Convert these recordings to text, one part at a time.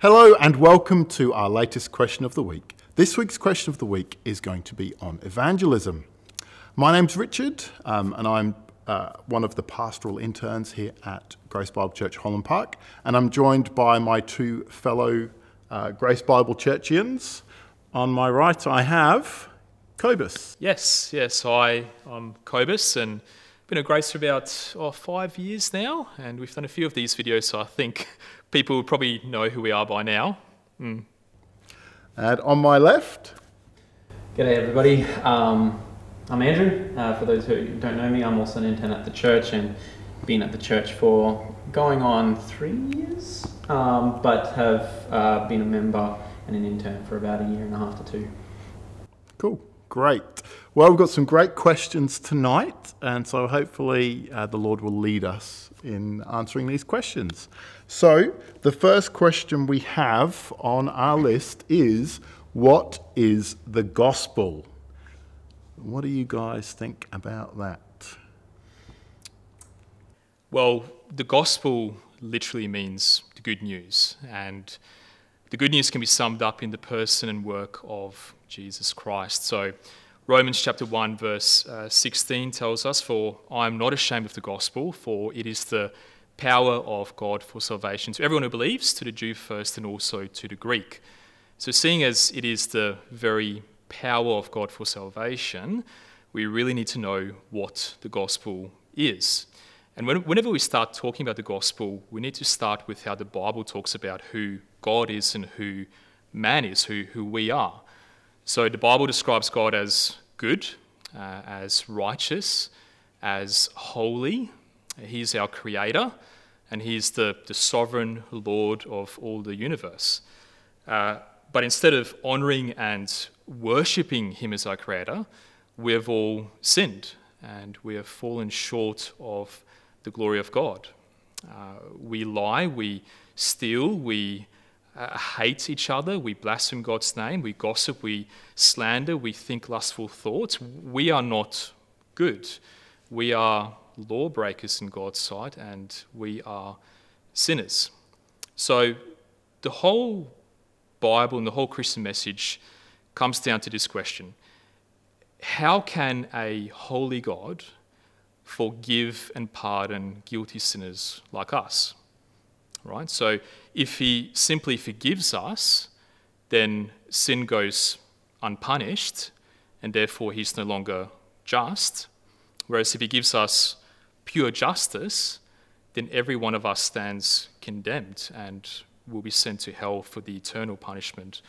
Hello and welcome to our latest question of the week. This week's question of the week is going to be on evangelism. My name's Richard um, and I'm uh, one of the pastoral interns here at Grace Bible Church Holland Park, and I'm joined by my two fellow uh, Grace Bible Churchians. On my right, I have Cobus. Yes, yes, I, I'm Cobus and been at Grace for about oh, five years now, and we've done a few of these videos, so I think people would probably know who we are by now. Mm. And on my left, G'day everybody. Um, I'm Andrew. Uh, for those who don't know me, I'm also an intern at the church and been at the church for going on three years, um, but have uh, been a member and an intern for about a year and a half to two. Cool, great. Well, we've got some great questions tonight, and so hopefully uh, the Lord will lead us in answering these questions. So, the first question we have on our list is What is the gospel? What do you guys think about that? Well, the gospel literally means the good news, and the good news can be summed up in the person and work of Jesus Christ. So, Romans chapter 1, verse uh, 16 tells us, For I am not ashamed of the gospel, for it is the power of God for salvation to everyone who believes, to the Jew first and also to the Greek. So, seeing as it is the very power of God for salvation, we really need to know what the gospel is. And whenever we start talking about the gospel, we need to start with how the Bible talks about who God is and who man is, who, who we are. So the Bible describes God as good, uh, as righteous, as holy. He's our creator, and He's the, the sovereign Lord of all the universe. Uh, but instead of honoring and worshipping Him as our creator, we have all sinned and we have fallen short of the glory of God. Uh, we lie, we steal, we uh, hate each other, we blaspheme God's name, we gossip, we slander, we think lustful thoughts. We are not good. We are lawbreakers in God's sight and we are sinners. So the whole Bible and the whole Christian message comes down to this question How can a holy God forgive and pardon guilty sinners like us? Right? So if he simply forgives us, then sin goes unpunished, and therefore he's no longer just. Whereas if he gives us pure justice, then every one of us stands condemned and will be sent to hell for the eternal punishment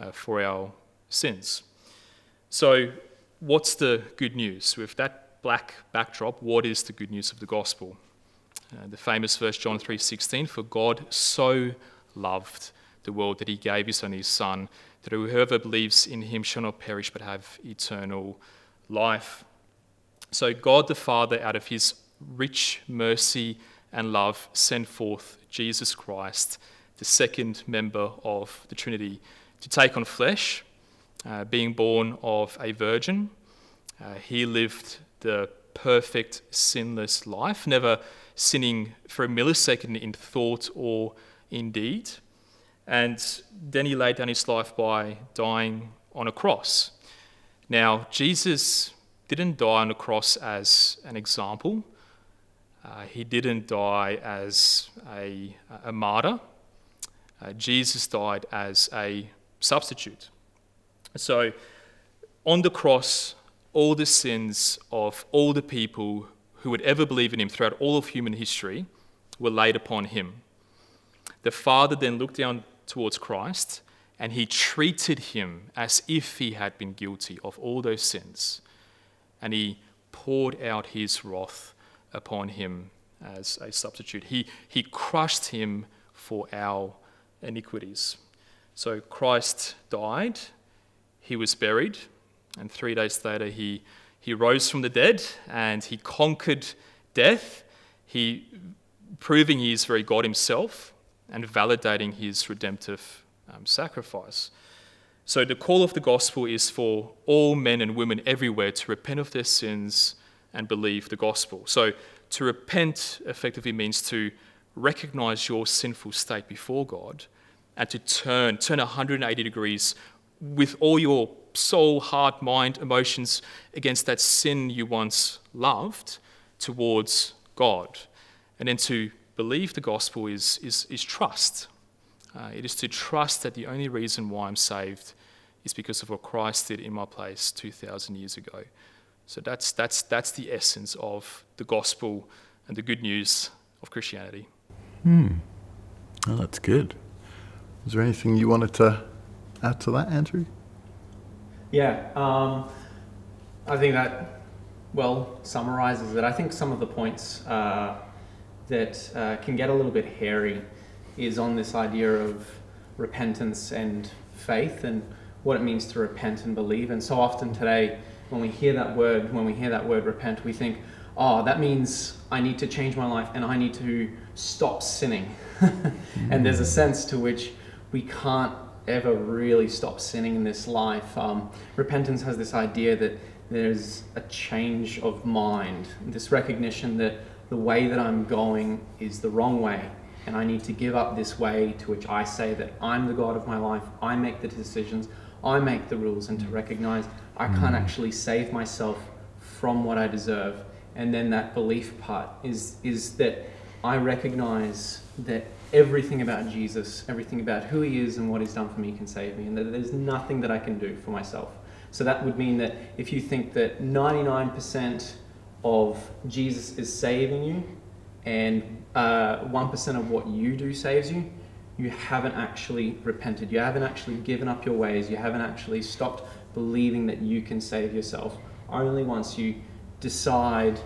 uh, for our sins. So, what's the good news? With that black backdrop, what is the good news of the gospel? Uh, the famous verse John 3:16 for God so loved the world that he gave his only son that whoever believes in him shall not perish but have eternal life. So God the Father out of his rich mercy and love sent forth Jesus Christ, the second member of the Trinity, to take on flesh, uh, being born of a virgin. Uh, he lived the perfect, sinless life, never sinning for a millisecond in thought or in deed. And then he laid down his life by dying on a cross. Now, Jesus didn't die on a cross as an example. Uh, he didn't die as a, a martyr. Uh, Jesus died as a substitute. So, on the cross, all the sins of all the people who would ever believe in him throughout all of human history were laid upon him. The Father then looked down towards Christ and he treated him as if he had been guilty of all those sins. And he poured out his wrath upon him as a substitute. He, he crushed him for our iniquities. So Christ died, he was buried, and three days later he, he rose from the dead and he conquered death, he proving he is very God himself and validating his redemptive um, sacrifice. So the call of the gospel is for all men and women everywhere to repent of their sins and believe the gospel. So to repent effectively means to recognize your sinful state before God and to turn, turn 180 degrees with all your soul, heart, mind, emotions against that sin you once loved towards God. And then to believe the gospel is, is, is trust. Uh, it is to trust that the only reason why I'm saved is because of what Christ did in my place 2,000 years ago. So that's, that's, that's the essence of the gospel and the good news of Christianity. Hmm. Oh, that's good. Is there anything you wanted to add to that, Andrew? Yeah, um, I think that well summarizes it. I think some of the points uh, that uh, can get a little bit hairy is on this idea of repentance and faith and what it means to repent and believe. And so often today, when we hear that word, when we hear that word repent, we think, oh, that means I need to change my life and I need to stop sinning. and there's a mm. sense to which we can't ever really stop sinning in this life. Um, repentance has this idea that there's a change of mind, this recognition that the way that I'm going is the wrong way, and I need to give up this way to which I say that I'm the God of my life, I make the decisions, I make the rules, and to mm. recognize I can't actually save myself from what I deserve. And then that belief part is, is that I recognize that everything about Jesus, everything about who he is and what he's done for me can save me, and that there's nothing that I can do for myself. So that would mean that if you think that 99% of Jesus is saving you and uh, 1% of what you do saves you, you haven't actually repented. You haven't actually given up your ways. You haven't actually stopped believing that you can save yourself. Only once you decide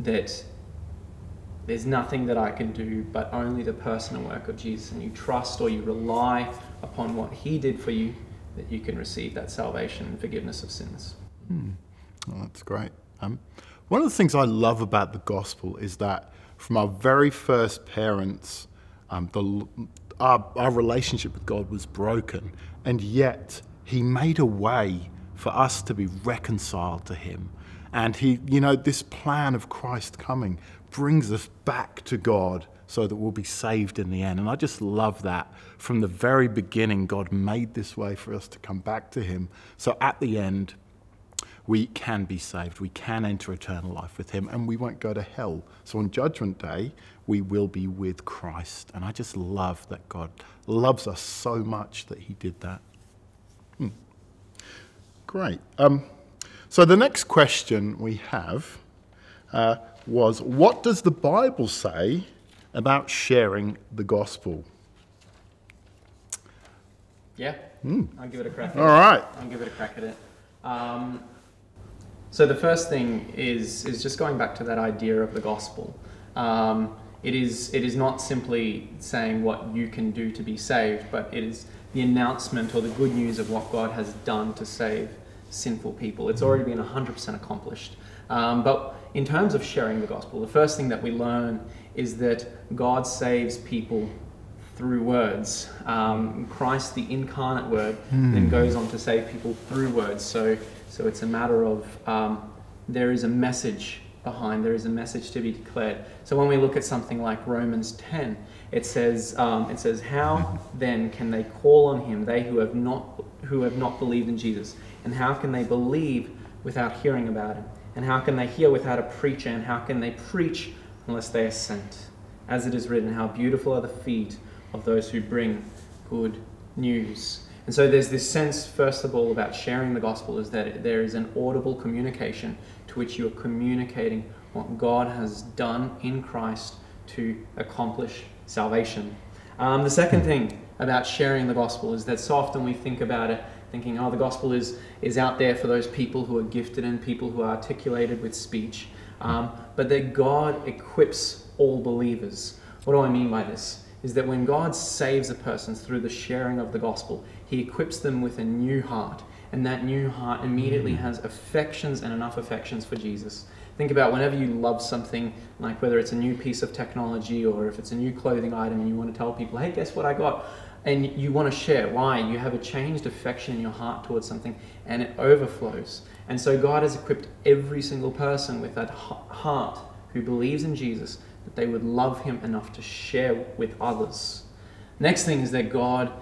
that there's nothing that I can do but only the personal work of Jesus, and you trust or you rely upon what He did for you, that you can receive that salvation and forgiveness of sins. Hmm. Oh, that's great. Um, one of the things I love about the gospel is that from our very first parents, um, the, our, our relationship with God was broken, and yet He made a way for us to be reconciled to Him. And He, you know, this plan of Christ coming brings us back to God so that we'll be saved in the end. And I just love that. From the very beginning, God made this way for us to come back to Him. So at the end, we can be saved. We can enter eternal life with Him and we won't go to hell. So on Judgment Day, we will be with Christ. And I just love that God loves us so much that He did that. Great. Um, so the next question we have uh, was What does the Bible say about sharing the gospel? Yeah, Hmm. I'll give it a crack. At All right. I'll give it a crack at it. Um, so the first thing is is just going back to that idea of the gospel. Um, it is it is not simply saying what you can do to be saved, but it is the announcement or the good news of what God has done to save sinful people. It's already been 100% accomplished. Um, but in terms of sharing the gospel, the first thing that we learn is that God saves people through words. Um, Christ, the incarnate word, then goes on to save people through words. So, so it's a matter of um, there is a message behind, there is a message to be declared. So when we look at something like Romans 10, it says, um, it says, how then can they call on him, they who have not who have not believed in Jesus, and how can they believe without hearing about him? And how can they hear without a preacher? And how can they preach unless they are sent? As it is written, how beautiful are the feet of those who bring good news. And so there's this sense, first of all, about sharing the gospel is that there is an audible communication to which you are communicating what God has done in Christ to accomplish salvation. Um, the second thing about sharing the gospel is that so often we think about it thinking, oh, the gospel is, is out there for those people who are gifted and people who are articulated with speech, um, but that God equips all believers. What do I mean by this? Is that when God saves a person through the sharing of the gospel, he equips them with a new heart, and that new heart immediately has affections and enough affections for Jesus. Think about whenever you love something, like whether it's a new piece of technology or if it's a new clothing item, and you want to tell people, hey, guess what I got? And you want to share. Why? You have a changed affection in your heart towards something and it overflows. And so God has equipped every single person with that heart who believes in Jesus that they would love him enough to share with others. Next thing is that God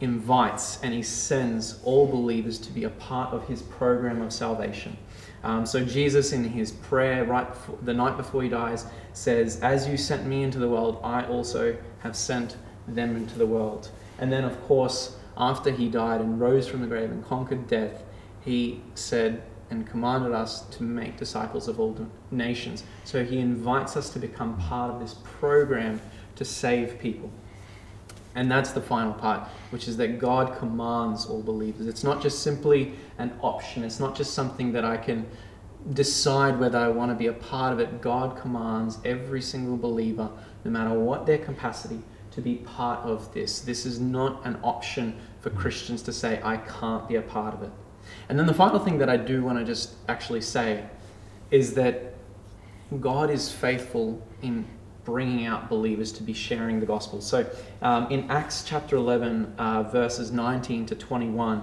invites and he sends all believers to be a part of his program of salvation. Um, so Jesus, in his prayer right before, the night before he dies, says, "As you sent me into the world, I also have sent them into the world." And then, of course, after he died and rose from the grave and conquered death, he said and commanded us to make disciples of all nations. So he invites us to become part of this program to save people. And that's the final part, which is that God commands all believers. It's not just simply an option, it's not just something that I can decide whether I want to be a part of it. God commands every single believer, no matter what their capacity, to be part of this. This is not an option for Christians to say, I can't be a part of it. And then the final thing that I do want to just actually say is that God is faithful in bringing out believers to be sharing the gospel. So um, in Acts chapter 11, uh, verses 19 to 21,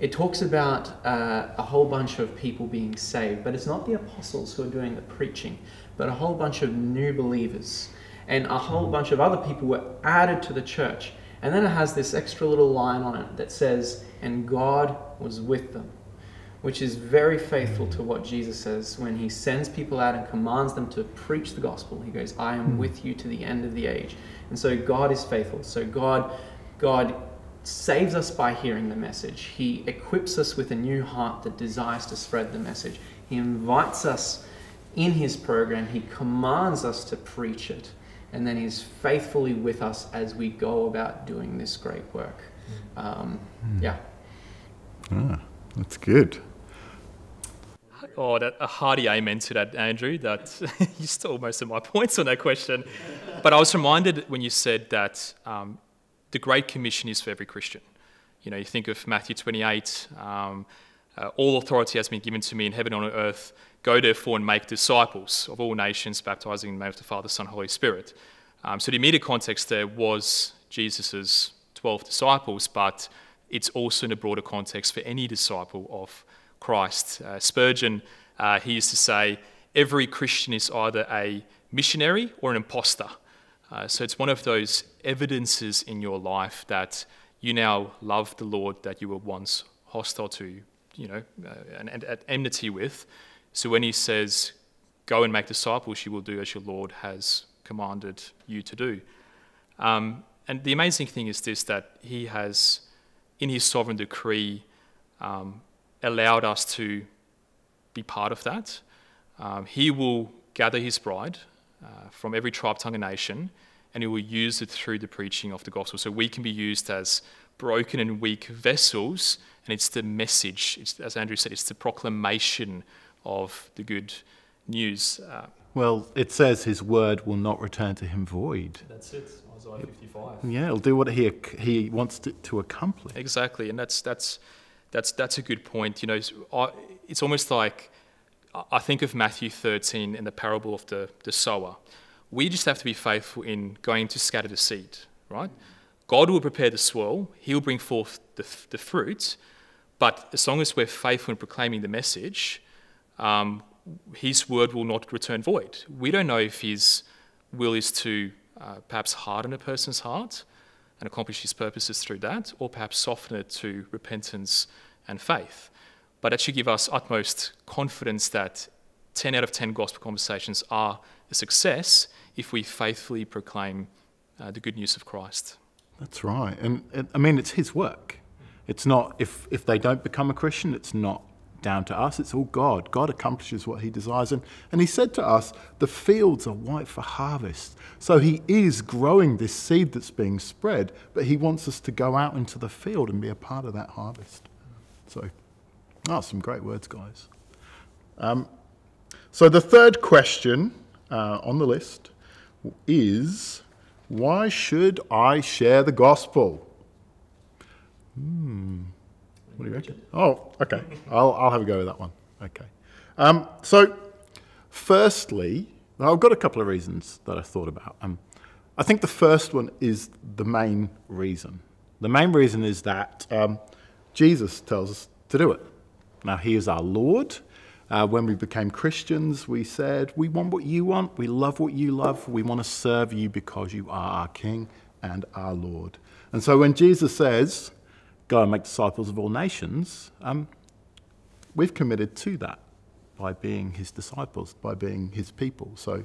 it talks about uh, a whole bunch of people being saved, but it's not the apostles who are doing the preaching, but a whole bunch of new believers. And a whole bunch of other people were added to the church. And then it has this extra little line on it that says, And God was with them which is very faithful to what Jesus says when he sends people out and commands them to preach the gospel. He goes, I am hmm. with you to the end of the age. And so God is faithful. So God, God saves us by hearing the message. He equips us with a new heart that desires to spread the message. He invites us in his program. He commands us to preach it. And then he's faithfully with us as we go about doing this great work. Hmm. Um, mm. Yeah. Ah, that's good. Oh, that, a hearty amen to that, Andrew. That you stole most of my points on that question. But I was reminded when you said that um, the Great Commission is for every Christian. You know, you think of Matthew 28, um, uh, all authority has been given to me in heaven and on earth. Go therefore and make disciples of all nations, baptizing in the name of the Father, Son, Holy Spirit. Um, so the immediate context there was Jesus' 12 disciples, but it's also in a broader context for any disciple of Christ. Uh, Spurgeon, uh, he used to say, every Christian is either a missionary or an impostor. Uh, so it's one of those evidences in your life that you now love the Lord that you were once hostile to, you know, uh, and, and at enmity with. So when he says, go and make disciples, you will do as your Lord has commanded you to do. Um, and the amazing thing is this that he has, in his sovereign decree, um, allowed us to be part of that. Um, he will gather his bride uh, from every tribe, tongue, and nation, and he will use it through the preaching of the gospel. So we can be used as broken and weak vessels, and it's the message, it's, as Andrew said, it's the proclamation of the good news. Uh, well, it says his word will not return to him void. That's it, Isaiah 55. Yeah, it'll do what he, he wants to, to accomplish. Exactly, and that's, that's that's that's a good point. You know, it's, it's almost like I think of Matthew 13 and the parable of the, the sower. We just have to be faithful in going to scatter the seed, right? God will prepare the soil, He will bring forth the, the fruit, but as long as we're faithful in proclaiming the message, um, His word will not return void. We don't know if His will is to uh, perhaps harden a person's heart and accomplish his purposes through that, or perhaps soften it to repentance and faith. But that should give us utmost confidence that 10 out of 10 gospel conversations are a success if we faithfully proclaim uh, the good news of Christ. That's right. And, and I mean, it's his work. It's not, if, if they don't become a Christian, it's not down to us. It's all God. God accomplishes what He desires. And, and He said to us, The fields are white for harvest. So He is growing this seed that's being spread, but He wants us to go out into the field and be a part of that harvest. So, oh, some great words, guys. Um, so the third question uh, on the list is why should I share the gospel? Hmm. What do you reckon? Oh, okay. I'll, I'll have a go with that one. Okay. Um, so, firstly, I've got a couple of reasons that I thought about. Um, I think the first one is the main reason. The main reason is that um, Jesus tells us to do it. Now, He is our Lord. Uh, when we became Christians, we said, We want what you want. We love what you love. We want to serve you because you are our King. and our Lord. And so when Jesus says, Go and make disciples of all nations, um, we've committed to that by being his disciples, by being his people. So,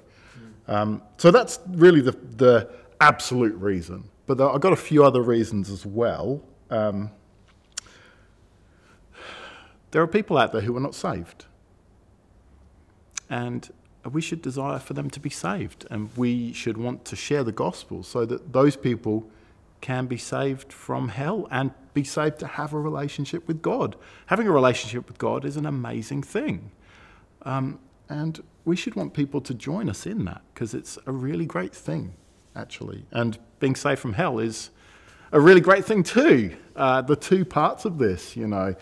um, so that's really the, the absolute reason. But I've got a few other reasons as well. Um, there are people out there who are not saved. And we should desire for them to be saved. And we should want to share the gospel so that those people can be saved from hell and be saved to have a relationship with God. Having a relationship with God is an amazing thing. Um, and we should want people to join us in that because it's a really great thing, actually. And being saved from hell is a really great thing, too. Uh, the two parts of this, you know,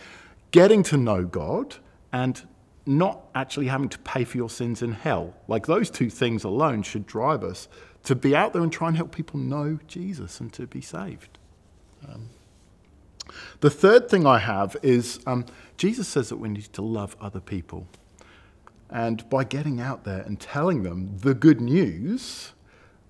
getting to know God and not actually having to pay for your sins in hell. Like those two things alone should drive us to be out there and try and help people know Jesus and to be saved. Um, the third thing I have is um, Jesus says that we need to love other people. And by getting out there and telling them the good news,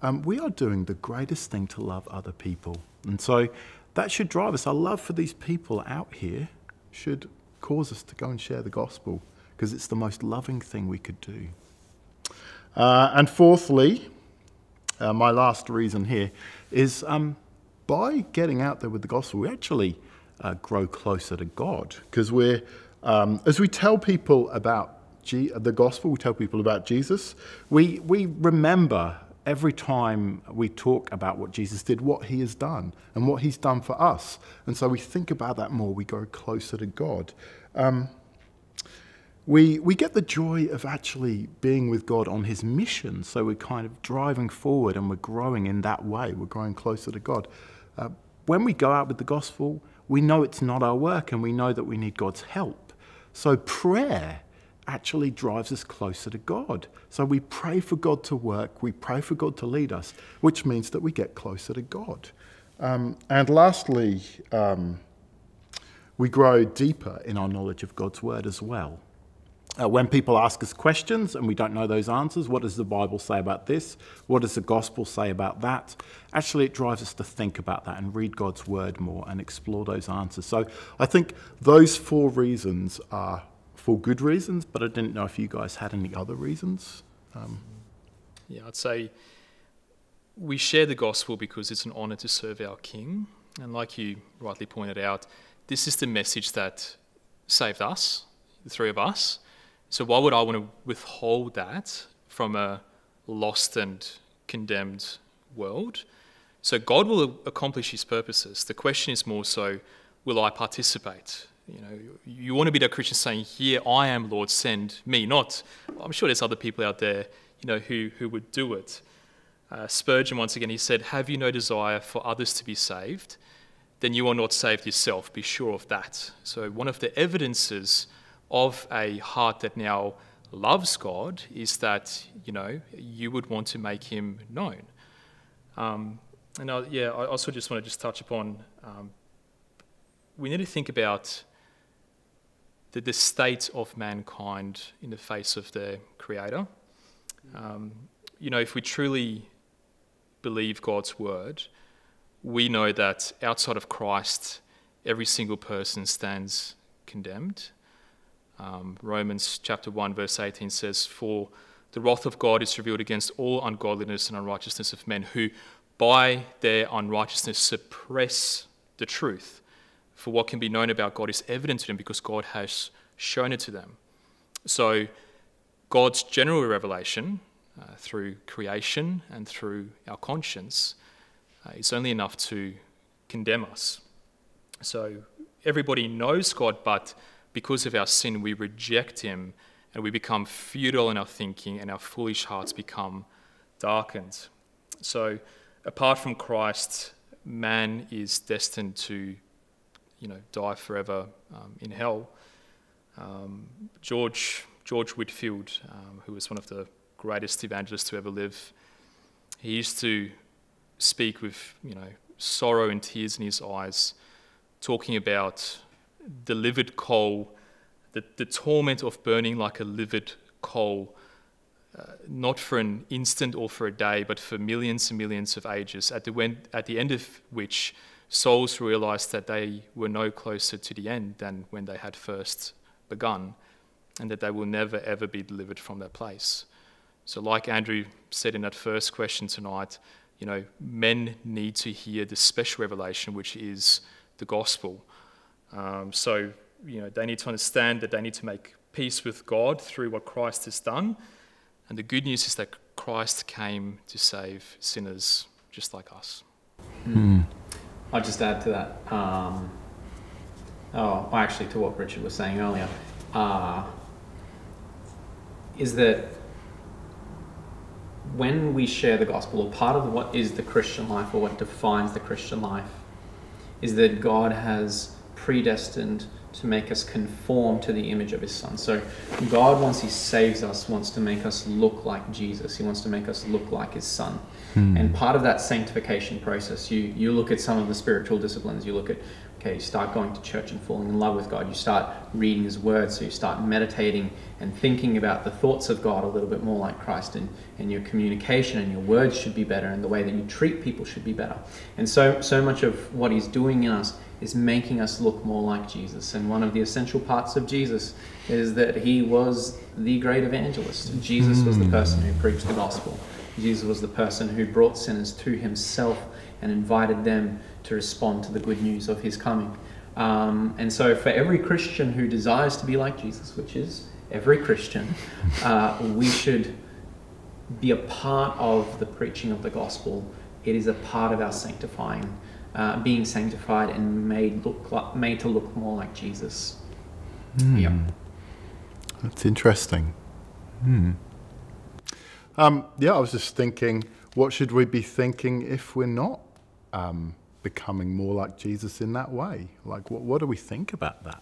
um, we are doing the greatest thing to love other people. And so that should drive us. Our love for these people out here should cause us to go and share the gospel because it's the most loving thing we could do. Uh, and fourthly, uh, my last reason here is um, by getting out there with the gospel, we actually uh, grow closer to God because we're, um, as we tell people about G- the gospel, we tell people about Jesus, we, we remember every time we talk about what Jesus did, what he has done and what he's done for us. And so we think about that more, we grow closer to God. Um, we, we get the joy of actually being with God on his mission. So we're kind of driving forward and we're growing in that way. We're growing closer to God. Uh, when we go out with the gospel, we know it's not our work and we know that we need God's help. So prayer actually drives us closer to God. So we pray for God to work, we pray for God to lead us, which means that we get closer to God. Um, and lastly, um, we grow deeper in our knowledge of God's word as well. Uh, when people ask us questions and we don't know those answers, what does the Bible say about this? What does the gospel say about that? Actually, it drives us to think about that and read God's word more and explore those answers. So I think those four reasons are for good reasons, but I didn't know if you guys had any other reasons. Um, yeah, I'd say we share the gospel because it's an honor to serve our King. And like you rightly pointed out, this is the message that saved us, the three of us so why would I want to withhold that from a lost and condemned world? So God will accomplish his purposes. The question is more so, will I participate? You know, you want to be that Christian saying, Here I am, Lord, send me. Not, I'm sure there's other people out there, you know, who, who would do it. Uh, Spurgeon, once again, he said, Have you no desire for others to be saved? Then you are not saved yourself. Be sure of that. So, one of the evidences of a heart that now loves God is that, you know, you would want to make him known. Um, and I, yeah, I also just want to just touch upon um, we need to think about the, the state of mankind in the face of their Creator. Um, you know, if we truly believe God's word, we know that outside of Christ, every single person stands condemned. Um, Romans chapter 1, verse 18 says, For the wrath of God is revealed against all ungodliness and unrighteousness of men who, by their unrighteousness, suppress the truth. For what can be known about God is evident to them because God has shown it to them. So, God's general revelation uh, through creation and through our conscience uh, is only enough to condemn us. So, everybody knows God, but because of our sin, we reject Him and we become futile in our thinking and our foolish hearts become darkened. So, apart from Christ, man is destined to, you know, die forever um, in hell. Um, George, George Whitefield, um, who was one of the greatest evangelists to ever live, he used to speak with, you know, sorrow and tears in his eyes, talking about the livid coal, the, the torment of burning like a livid coal uh, not for an instant or for a day, but for millions and millions of ages, at the, when, at the end of which souls realized that they were no closer to the end than when they had first begun, and that they will never ever be delivered from that place. So, like Andrew said in that first question tonight, you know, men need to hear the special revelation, which is the gospel. Um, so, you know, they need to understand that they need to make peace with God through what Christ has done. And the good news is that Christ came to save sinners just like us. Mm. I'll just add to that. Um, oh, actually, to what Richard was saying earlier, uh, is that when we share the gospel, or part of what is the Christian life, or what defines the Christian life, is that God has predestined to make us conform to the image of his son. So God, once he saves us, wants to make us look like Jesus. He wants to make us look like his son. Hmm. And part of that sanctification process, you, you look at some of the spiritual disciplines, you look at Okay, you start going to church and falling in love with God. You start reading His Word, so you start meditating and thinking about the thoughts of God a little bit more like Christ, and, and your communication and your words should be better, and the way that you treat people should be better. And so, so much of what He's doing in us is making us look more like Jesus. And one of the essential parts of Jesus is that He was the great evangelist. Jesus was the person who preached the gospel. Jesus was the person who brought sinners to Himself and invited them to respond to the good news of his coming. Um, and so, for every Christian who desires to be like Jesus, which is every Christian, uh, we should be a part of the preaching of the gospel. It is a part of our sanctifying, uh, being sanctified and made look like, made to look more like Jesus. Mm. Yep. That's interesting. Hmm. Um, yeah, I was just thinking, what should we be thinking if we're not um, becoming more like Jesus in that way? Like, what, what do we think about that?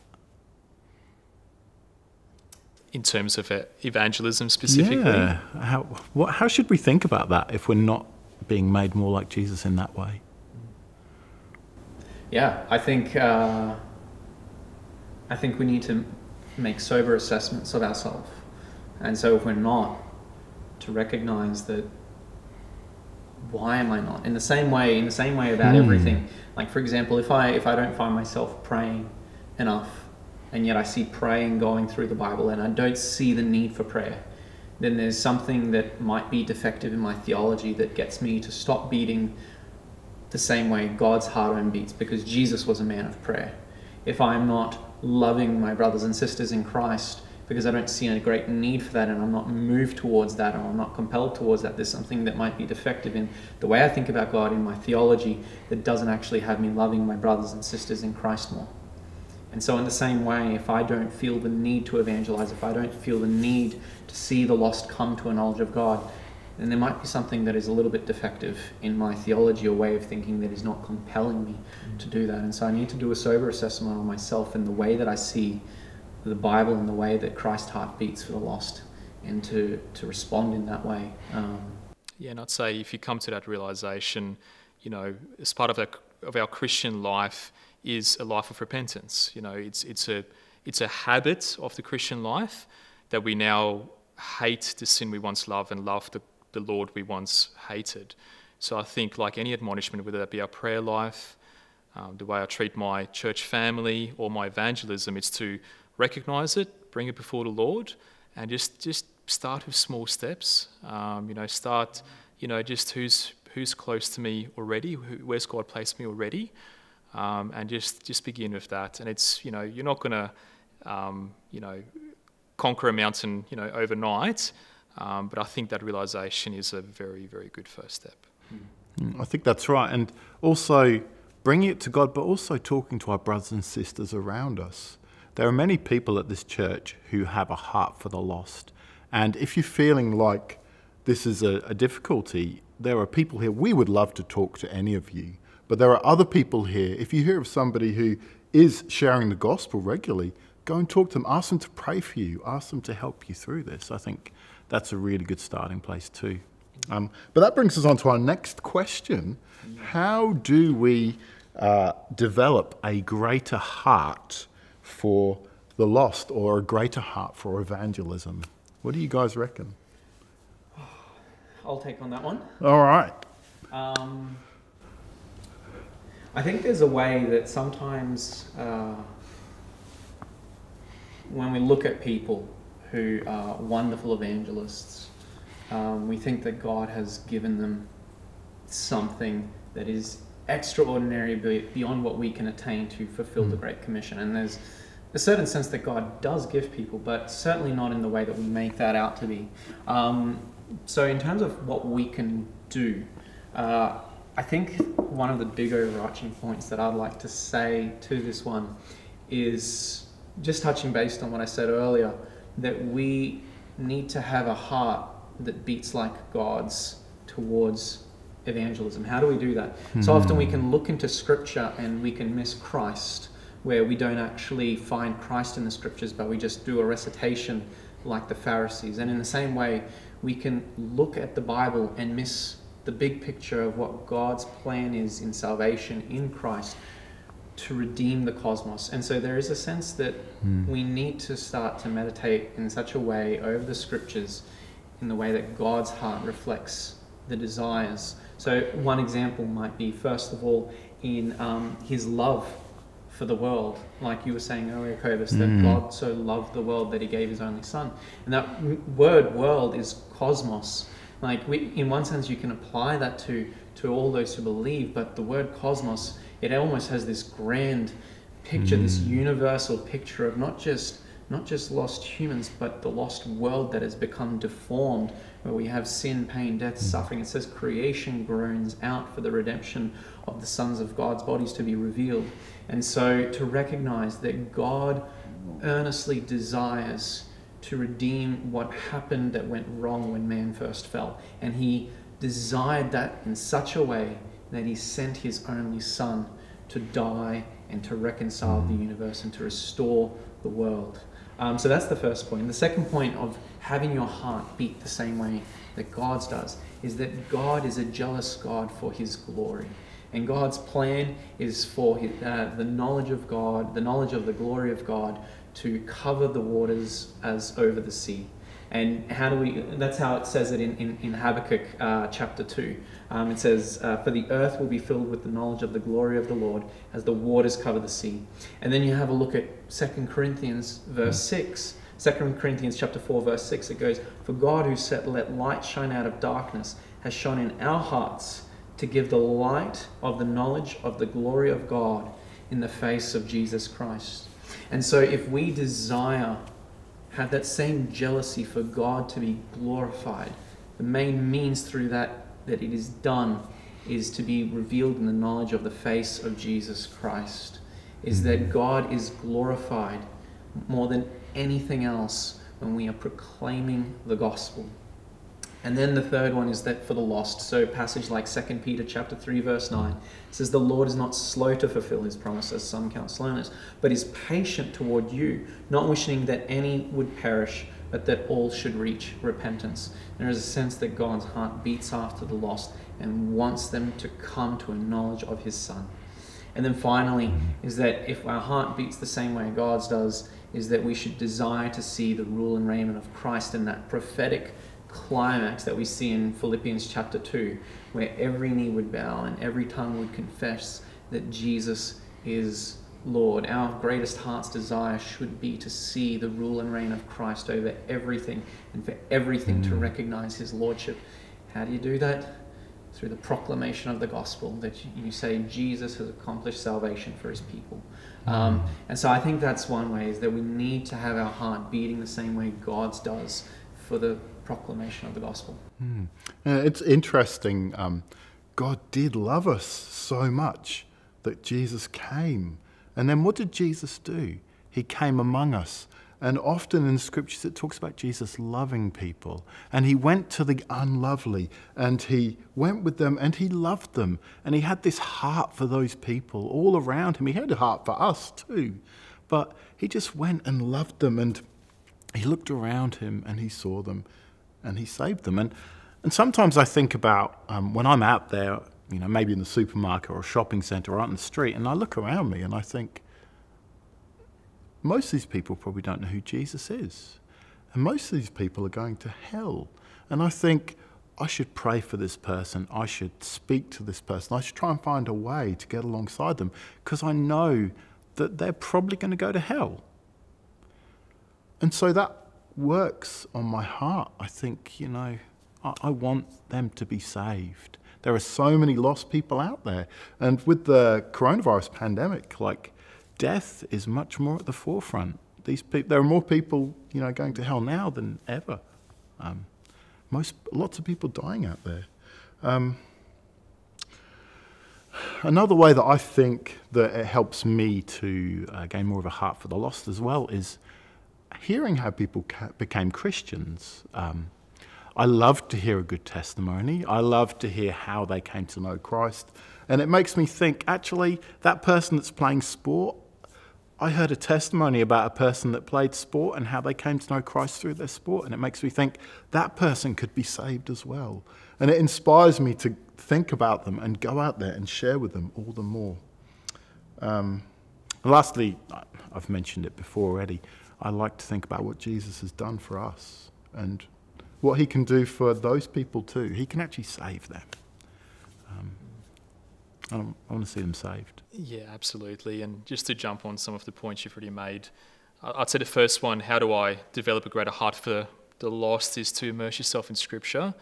In terms of evangelism specifically? Yeah. How, what, how should we think about that if we're not being made more like Jesus in that way? Yeah, I think uh, I think we need to make sober assessments of ourselves, and so if we're not, to recognize that why am I not? In the same way, in the same way about mm. everything. Like for example, if I if I don't find myself praying enough, and yet I see praying going through the Bible, and I don't see the need for prayer, then there's something that might be defective in my theology that gets me to stop beating the same way God's heart own beats, because Jesus was a man of prayer. If I'm not loving my brothers and sisters in Christ because I don't see a great need for that and I'm not moved towards that or I'm not compelled towards that. There's something that might be defective in the way I think about God, in my theology, that doesn't actually have me loving my brothers and sisters in Christ more. And so, in the same way, if I don't feel the need to evangelize, if I don't feel the need to see the lost come to a knowledge of God, then there might be something that is a little bit defective in my theology or way of thinking that is not compelling me to do that. And so, I need to do a sober assessment on myself and the way that I see the Bible and the way that Christ's heart beats for the lost and to, to respond in that way. Um, yeah, and I'd say if you come to that realization, you know, as part of, that, of our Christian life is a life of repentance. You know, it's, it's, a, it's a habit of the Christian life that we now hate the sin we once loved and love the, the Lord we once hated. So I think, like any admonishment, whether that be our prayer life, um, the way I treat my church family, or my evangelism, it's to recognize it, bring it before the Lord, and just just start with small steps. Um, you know, start, you know, just who's who's close to me already, who, where's God placed me already, um, and just just begin with that. And it's you know you're not gonna um, you know conquer a mountain you know overnight, um, but I think that realization is a very very good first step. Mm, I think that's right, and also bringing it to God, but also talking to our brothers and sisters around us. There are many people at this church who have a heart for the lost. And if you're feeling like this is a, a, difficulty, there are people here. We would love to talk to any of you. But there are other people here. If you hear of somebody who is sharing the gospel regularly, go and talk to them. Ask them to pray for you. Ask them to help you through this. I think that's a really good starting place, too. Um, but that brings us on to our next question How do we uh, develop a greater heart for the lost or a greater heart for evangelism. What do you guys reckon? I'll take on that one. All right. Um, I think there's a way that sometimes uh, when we look at people who are wonderful evangelists, um, we think that God has given them something that is extraordinary beyond what we can attain to fulfill the Great Commission. And there's a certain sense that God does give people, but certainly not in the way that we make that out to be. Um, so, in terms of what we can do, uh, I think one of the big overarching points that I'd like to say to this one is just touching based on what I said earlier that we need to have a heart that beats like God's towards evangelism. How do we do that? Mm-hmm. So often we can look into scripture and we can miss Christ, where we don't actually find Christ in the scriptures, but we just do a recitation like the Pharisees. And in the same way, we can look at the Bible and miss the big picture of what God's plan is in salvation in Christ to redeem the cosmos. And so there is a sense that mm. we need to start to meditate in such a way over the scriptures in the way that God's heart reflects the desires. So, one example might be, first of all, in um, his love for the world, like you were saying earlier, Cobus, that mm. God so loved the world that he gave his only son. And that word world is cosmos. Like, we, in one sense, you can apply that to, to all those who believe, but the word cosmos, it almost has this grand picture, mm. this universal picture of not just not just lost humans, but the lost world that has become deformed, where we have sin, pain, death, mm. suffering. It says creation groans out for the redemption of the sons of God's bodies to be revealed. And so to recognize that God earnestly desires to redeem what happened that went wrong when man first fell. And he desired that in such a way that he sent his only son to die and to reconcile the universe and to restore the world. Um, so that's the first point. The second point of having your heart beat the same way that God's does is that God is a jealous God for his glory. And God's plan is for his, uh, the knowledge of God, the knowledge of the glory of God, to cover the waters as over the sea. And how do we, that's how it says it in, in, in Habakkuk uh, chapter 2. Um, it says, uh, For the earth will be filled with the knowledge of the glory of the Lord as the waters cover the sea. And then you have a look at 2 Corinthians verse 6. 2 Corinthians chapter 4 verse 6 it goes for God who said let light shine out of darkness has shone in our hearts to give the light of the knowledge of the glory of God in the face of Jesus Christ. And so if we desire have that same jealousy for God to be glorified, the main means through that that it is done is to be revealed in the knowledge of the face of Jesus Christ. Is that mm-hmm. God is glorified more than anything else when we are proclaiming the gospel. And then the third one is that for the lost. So passage like 2 Peter chapter 3 verse 9 says the Lord is not slow to fulfill his promises, some count slowness, but is patient toward you, not wishing that any would perish, but that all should reach repentance. There is a sense that God's heart beats after the lost and wants them to come to a knowledge of his son. And then finally is that if our heart beats the same way God's does, is that we should desire to see the rule and reign of Christ in that prophetic climax that we see in Philippians chapter 2, where every knee would bow and every tongue would confess that Jesus is Lord. Our greatest heart's desire should be to see the rule and reign of Christ over everything and for everything mm. to recognize his lordship. How do you do that? Through the proclamation of the gospel, that you say Jesus has accomplished salvation for his people. Mm. Um, and so I think that's one way is that we need to have our heart beating the same way God's does for the proclamation of the gospel. Mm. It's interesting. Um, God did love us so much that Jesus came. And then what did Jesus do? He came among us. And often in scriptures it talks about Jesus loving people. And he went to the unlovely and he went with them and he loved them. And he had this heart for those people all around him. He had a heart for us too. But he just went and loved them and he looked around him and he saw them and he saved them. And, and sometimes I think about um, when I'm out there, you know, maybe in the supermarket or a shopping centre or out in the street, and I look around me and I think, most of these people probably don't know who Jesus is. And most of these people are going to hell. And I think, I should pray for this person. I should speak to this person. I should try and find a way to get alongside them because I know that they're probably going to go to hell. And so that works on my heart. I think, you know, I, I want them to be saved. There are so many lost people out there. And with the coronavirus pandemic, like death is much more at the forefront. These people, there are more people, you know, going to hell now than ever. Um, most, lots of people dying out there. Um, another way that I think that it helps me to uh, gain more of a heart for the lost as well is hearing how people ca- became Christians. Um, I love to hear a good testimony. I love to hear how they came to know Christ. And it makes me think actually, that person that's playing sport, I heard a testimony about a person that played sport and how they came to know Christ through their sport, and it makes me think that person could be saved as well. And it inspires me to think about them and go out there and share with them all the more. Um, lastly, I've mentioned it before already, I like to think about what Jesus has done for us and what he can do for those people too. He can actually save them. Um, I, want to see them saved. Yeah, absolutely. And just to jump on some of the points you've already made, I'd say the first one, how do I develop a greater heart for the lost, is to immerse yourself in Scripture.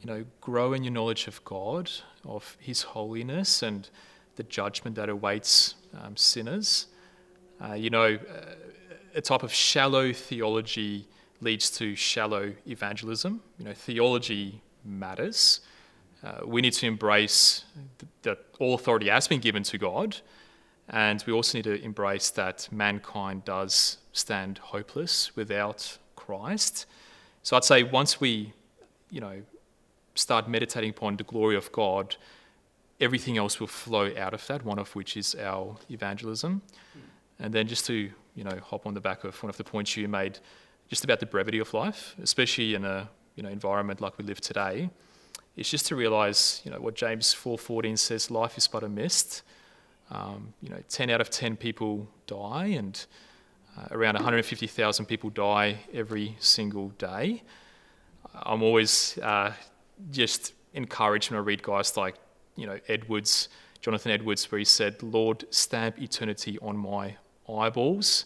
You know, grow in your knowledge of God, of His holiness, and the judgment that awaits um, sinners. Uh, you know, uh, a type of shallow theology leads to shallow evangelism. You know, theology matters, uh, we need to embrace that all authority has been given to God, and we also need to embrace that mankind does stand hopeless without Christ. So I'd say once we, you know, start meditating upon the glory of God, everything else will flow out of that, one of which is our evangelism. And then just to, you know, hop on the back of one of the points you made, just about the brevity of life, especially in a, you know, environment like we live today it's just to realize, you know, what James 4:14 says: life is but a mist. Um, you know, 10 out of 10 people die, and uh, around 150,000 people die every single day. I'm always uh, just encouraged when I read guys like, you know, Edwards, Jonathan Edwards, where he said, "Lord, stamp eternity on my eyeballs."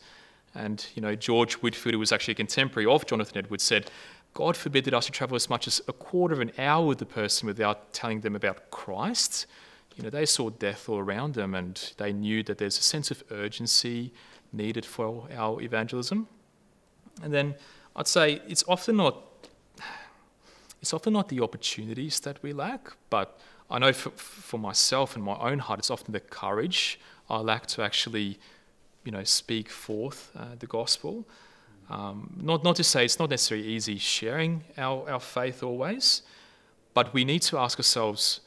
And you know, George Whitefield, who was actually a contemporary of Jonathan Edwards, said, God forbid that I should travel as much as a quarter of an hour with the person without telling them about Christ. You know, they saw death all around them and they knew that there's a sense of urgency needed for our evangelism. And then I'd say it's often not it's often not the opportunities that we lack, but I know for, for myself and my own heart, it's often the courage I lack to actually, you know, speak forth uh, the gospel. Um, not, not to say it's not necessarily easy sharing our, our faith always, but we need to ask ourselves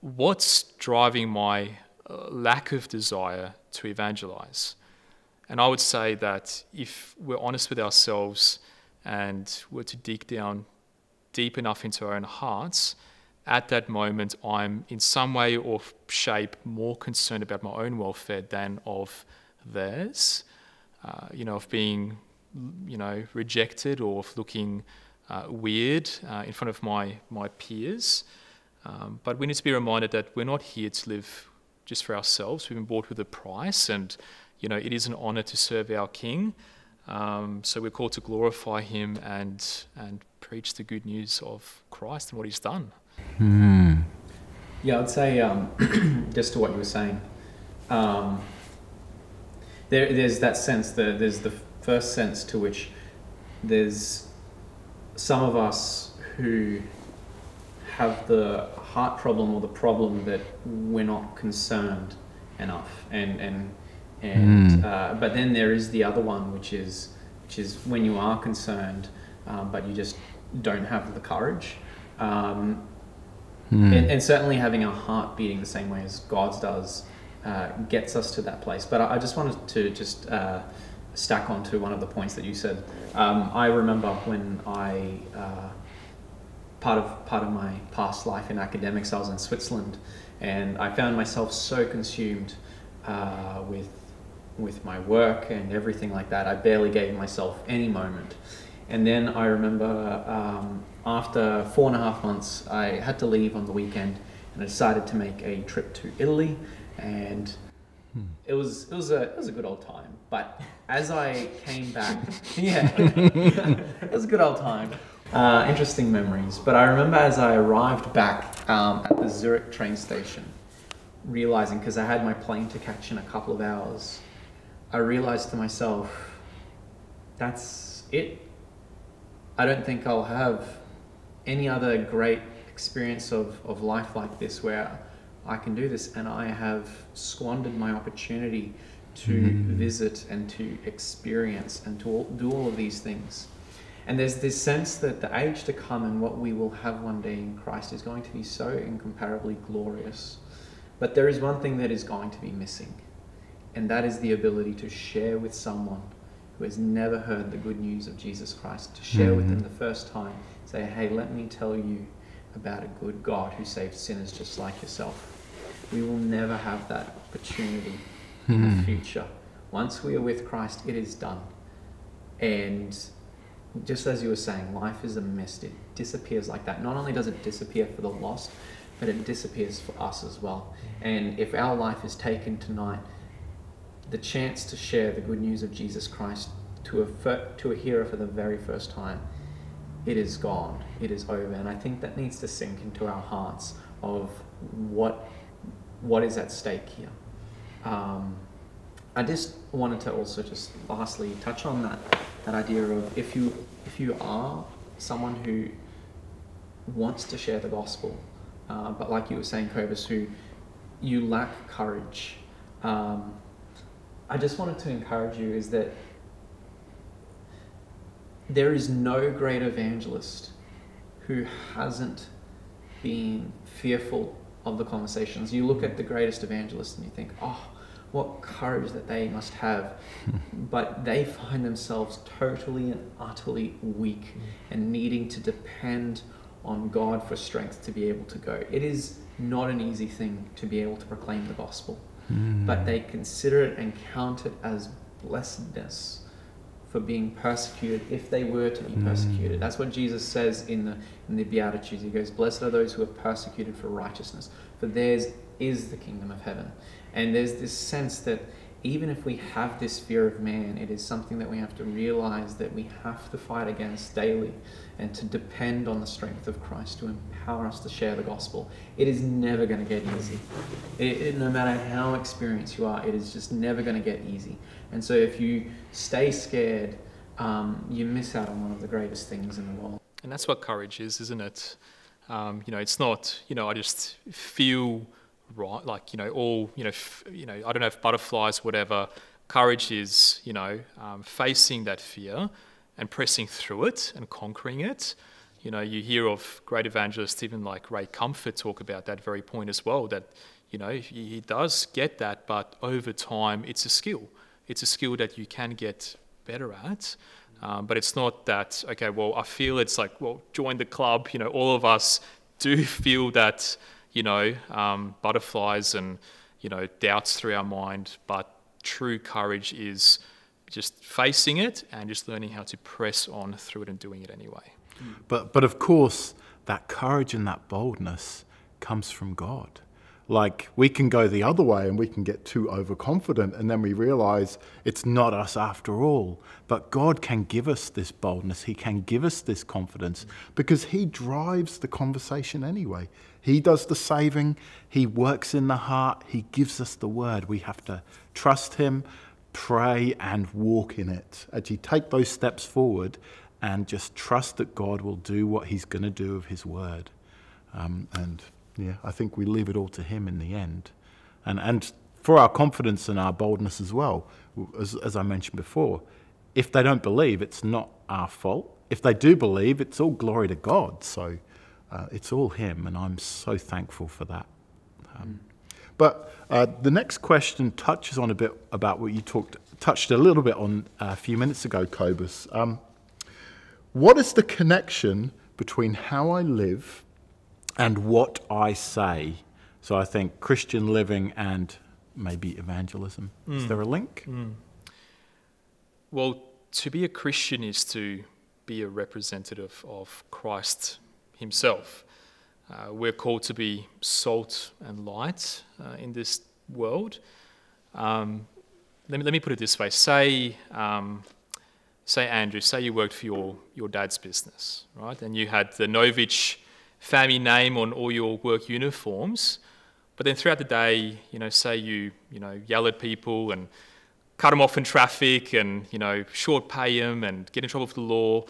what's driving my uh, lack of desire to evangelize? And I would say that if we're honest with ourselves and we're to dig down deep enough into our own hearts, at that moment I'm in some way or shape more concerned about my own welfare than of theirs. Uh, you know, of being you know, rejected or of looking uh, weird uh, in front of my, my peers. Um, but we need to be reminded that we're not here to live just for ourselves. We've been bought with a price, and you know it is an honor to serve our King. Um, so we're called to glorify Him and and preach the good news of Christ and what He's done. Hmm. Yeah, I'd say um, just to what you were saying. Um, there, there's that sense that there's the first sense to which there's some of us who have the heart problem or the problem that we're not concerned enough and and and mm. uh, but then there is the other one which is which is when you are concerned um, but you just don't have the courage um, mm. and, and, certainly having our heart beating the same way as God's does uh, gets us to that place but I, I just wanted to just uh, stack onto one of the points that you said. Um, I remember when I uh, part of part of my past life in academics, I was in Switzerland, and I found myself so consumed uh, with with my work and everything like that. I barely gave myself any moment, And then I remember um, after four and a half months, I had to leave on the weekend, and I decided to make a trip to Italy, and it was it was a it was a good old time. But as I came back, yeah, it was a good old time. Uh, interesting memories. But I remember as I arrived back um, at the Zurich train station, realizing because I had my plane to catch in a couple of hours, I realized to myself, that's it. I don't think I'll have any other great experience of, of life like this where I can do this and I have squandered my opportunity to Mm. visit and to experience and to all, do all of these things. And there's this sense that the age to come and what we will have one day in Christ is going to be so incomparably glorious. But there is one thing that is going to be missing, and that is the ability to share with someone who has never heard the good news of Jesus Christ, to share with them Mhm. the first time, say, hey, let me tell you about a good God who saved sinners just like yourself. We will never have that opportunity in the Hmm. future. Once we are with Christ, it is done. And just as you were saying, life is a mist. It disappears like that. Not only does it disappear for the lost, but it disappears for us as well. And if our life is taken tonight, the chance to share the good news of Jesus Christ to a, to a hearer for the very first time, it is gone. It is over. And I think that needs to sink into our hearts of what, what is at stake here. Um, I just wanted to also just lastly touch on that that idea of if you if you are someone who wants to share the gospel, uh, but like you were saying, Cobus, who you lack courage. Um, I just wanted to encourage you is that there is no great evangelist who hasn't been fearful of the conversations. You look at the greatest evangelists and you think, oh, what courage that they must have. but they find themselves totally and utterly weak and needing to depend on God for strength to be able to go. It is not an easy thing to be able to proclaim the gospel, Hmm. but they consider it and count it as blessedness for being persecuted if they were to be Mm. persecuted. That's what Jesus says in the in the Beatitudes. He goes, "Blessed are those who are persecuted for righteousness, for theirs is the kingdom of heaven." And there's this sense that even if we have this fear of man, it is something that we have to realize that we have to fight against daily and to depend on the strength of Christ to empower us to share the gospel. It is never going to get easy. It, it- no matter how experienced you are, it is just never going to get easy. And so if you stay scared, um, you miss out on one of the greatest things in the world. And that's what courage is, isn't it? Um, you know, it's not, you know, I just feel right, like, you know, all, you know, f- you know, I don't know if butterflies, whatever. Courage is, you know, um, facing that fear and pressing through it and conquering it. You know, you hear of great evangelists, even like Ray Comfort, talk about that very point as well. That, you know, he, does get that, but over time, it's a skill. It's a skill that you can get better at. Um, but it's not that, okay, well, I feel it's like, well, join the club. You know, all of us do feel that, you know, um, butterflies and, you know, doubts through our mind. But true courage is just facing it and just learning how to press on through it and doing it anyway. But, but of course, that courage and that boldness comes from God. Like we can go the other way and we can get too overconfident, and then we realize it's not us after all. But God can give us this boldness, He can give us this confidence because He drives the conversation anyway. He does the saving, He works in the heart, He gives us the word. We have to trust Him, pray, and walk in it. Actually, take those steps forward and just trust that God will do what He's going to do of His word. Um, and yeah, I think we leave it all to Him in the end. And, and for our confidence and our boldness as well, as, as I mentioned before, if they don't believe, it's not our fault. If they do believe, it's all glory to God. So uh, it's all Him, and I'm so thankful for that. Um, but uh, the next question touches on a bit about what you talked, touched a little bit on uh, a few minutes ago, Cobus. Um, what is the connection between how I live and what I say? So I think Christian living and maybe evangelism. Is there a link? Well, to be a Christian is to be a representative of Christ Himself. Uh, we're called to be salt and light uh, in this world. Um, let, me, let me put it this way say, um, say, Andrew, say you worked for your, your dad's business, right? And you had the Novich family name on all your work uniforms. But then throughout the day, you know, say you, you know, yell at people and cut them off in traffic and, you know, short pay them and get in trouble with the law,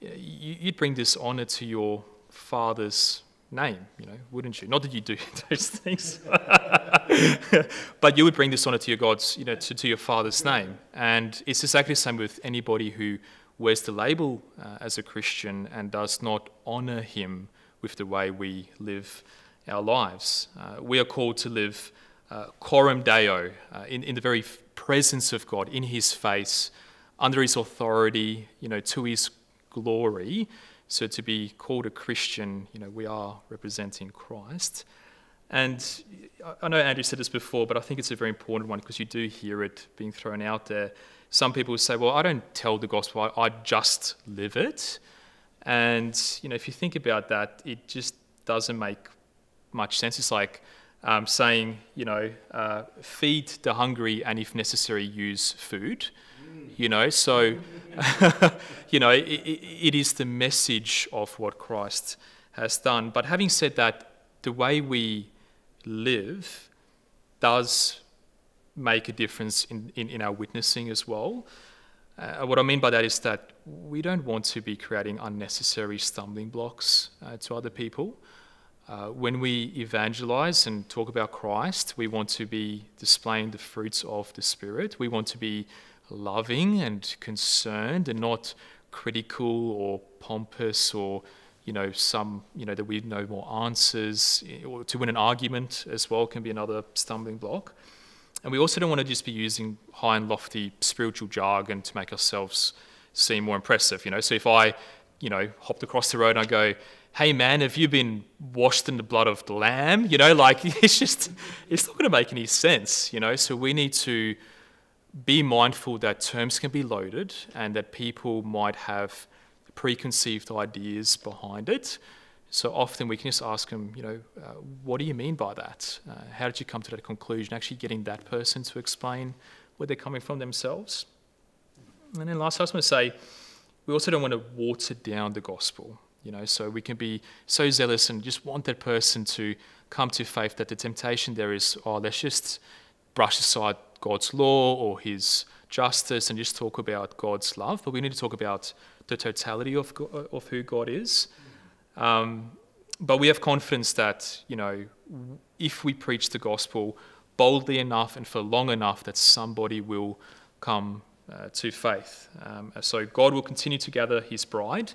you'd bring dishonour to your father's name, you know, wouldn't you? Not that you do those things, but you would bring dishonour to your God's, you know, to, to your father's name. And it's exactly the same with anybody who wears the label uh, as a Christian and does not honour him with the way we live our lives. Uh, we are called to live uh, coram deo, uh, in, in the very presence of God, in his face, under his authority, you know, to his glory. So to be called a Christian, you know, we are representing Christ. And I know Andrew said this before, but I think it's a very important one because you do hear it being thrown out there. Some people say, well, I don't tell the gospel, I, I just live it. And, you know, if you think about that, it just doesn't make much sense. It's like um, saying, you know, uh, feed the hungry and if necessary, use food. You know, so, you know, it, it is the message of what Christ has done. But having said that, the way we live does make a difference in, in, in our witnessing as well. Uh, what I mean by that is that we don't want to be creating unnecessary stumbling blocks uh, to other people. Uh, when we evangelize and talk about Christ, we want to be displaying the fruits of the Spirit. We want to be loving and concerned and not critical or pompous or you know some you know that we know more answers eh, or to win an argument as well can be another stumbling block and we also don't want to just be using high and lofty spiritual jargon to make ourselves seem more impressive. You know, so if I, you know, hopped across the road and I go, "Hey man, have you been washed in the blood of the Lamb?" You know, like it's just, it's not going to make any sense. You know, so we need to be mindful that terms can be loaded and that people might have preconceived ideas behind it. So often we can just ask them, you know, uh, what do you mean by that? Uh, how did you come to that conclusion? Actually, getting that person to explain where they're coming from themselves. And then last, I was going to say, we also don't want to water down the gospel. You know, so we can be so zealous and just want that person to come to faith that the temptation there is, oh, let's just brush aside God's law or His justice and just talk about God's love. But we need to talk about the totality of of who God is. Um, but we have confidence that, you know, if we preach the gospel boldly enough and for long enough, that somebody will come uh, to faith. Um, so God will continue to gather his bride,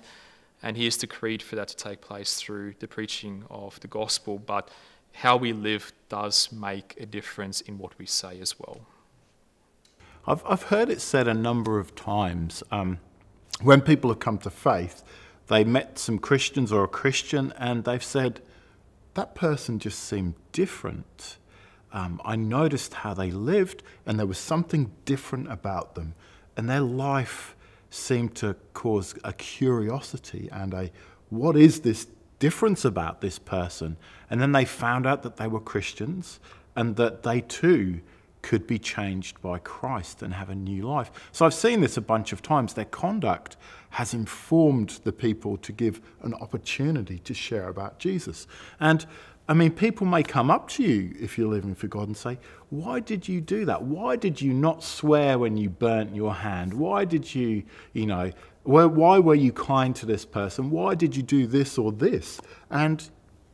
and he has decreed for that to take place through the preaching of the gospel. But how we live does make a difference in what we say as well. I've, I've heard it said a number of times um, when people have come to faith they met some Christians or a Christian and they've said, that person just seemed different. Um, I noticed how they lived and there was something different about them. And their life seemed to cause a curiosity and a, what is this difference about this person? And then they found out that they were Christians and that they too could be changed by Christ and have a new life. So I've seen this a bunch of times. Their conduct has informed the people to give an opportunity to share about Jesus. And I mean, people may come up to you if you're living for God and say, Why did you do that? Why did you not swear when you burnt your hand? Why did you, you know, why were you kind to this person? Why did you do this or this? And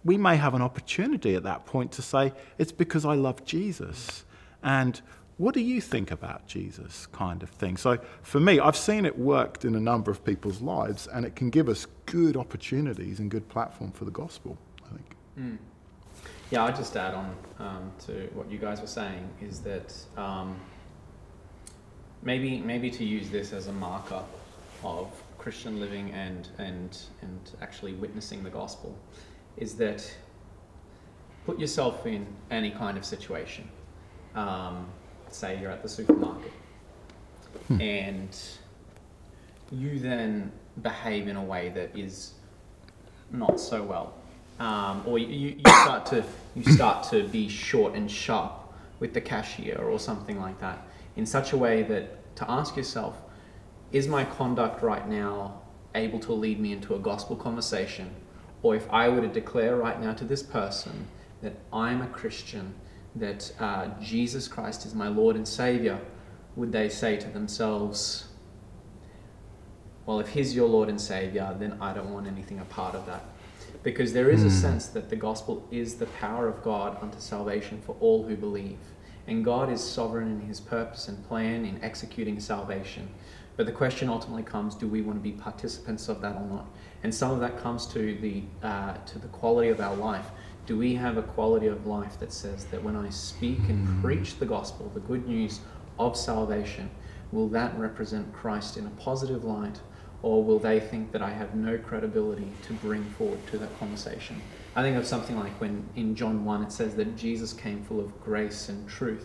we may have an opportunity at that point to say, It's because I love Jesus and what do you think about Jesus kind of thing. So for me, I've seen it worked in a number of people's lives, and it can give us good opportunities and good platform for the gospel, I think. Mm. Yeah, I'd just add on um, to what you guys were saying is that um, maybe maybe to use this as a marker of Christian living and and and actually witnessing the gospel is that put yourself in any kind of situation um, say you're at the supermarket. Hmm. and you then behave in a way that is not so well, um, or you, you start to you start to be short and sharp with the cashier or something like that, in such a way that to ask yourself, is my conduct right now able to lead me into a gospel conversation, or if I were to declare right now to this person that I'm a Christian, that uh, Jesus Christ is my Lord and Savior, would they say to themselves, well, if He's your Lord and Savior, then I don't want anything a part of that. Because there is a Hmm. sense that the gospel is the power of God unto salvation for all who believe. And God is sovereign in His purpose and plan in executing salvation. But the question ultimately comes: Do we want to be participants of that or not? And some of that comes to the uh, to the quality of our life. Do we have a quality of life that says that when I speak and mm. preach the gospel, the good news of salvation, will that represent Christ in a positive light, or will they think that I have no credibility to bring forward to that conversation? I think of something like when in John 1 it says that Jesus came full of grace and truth.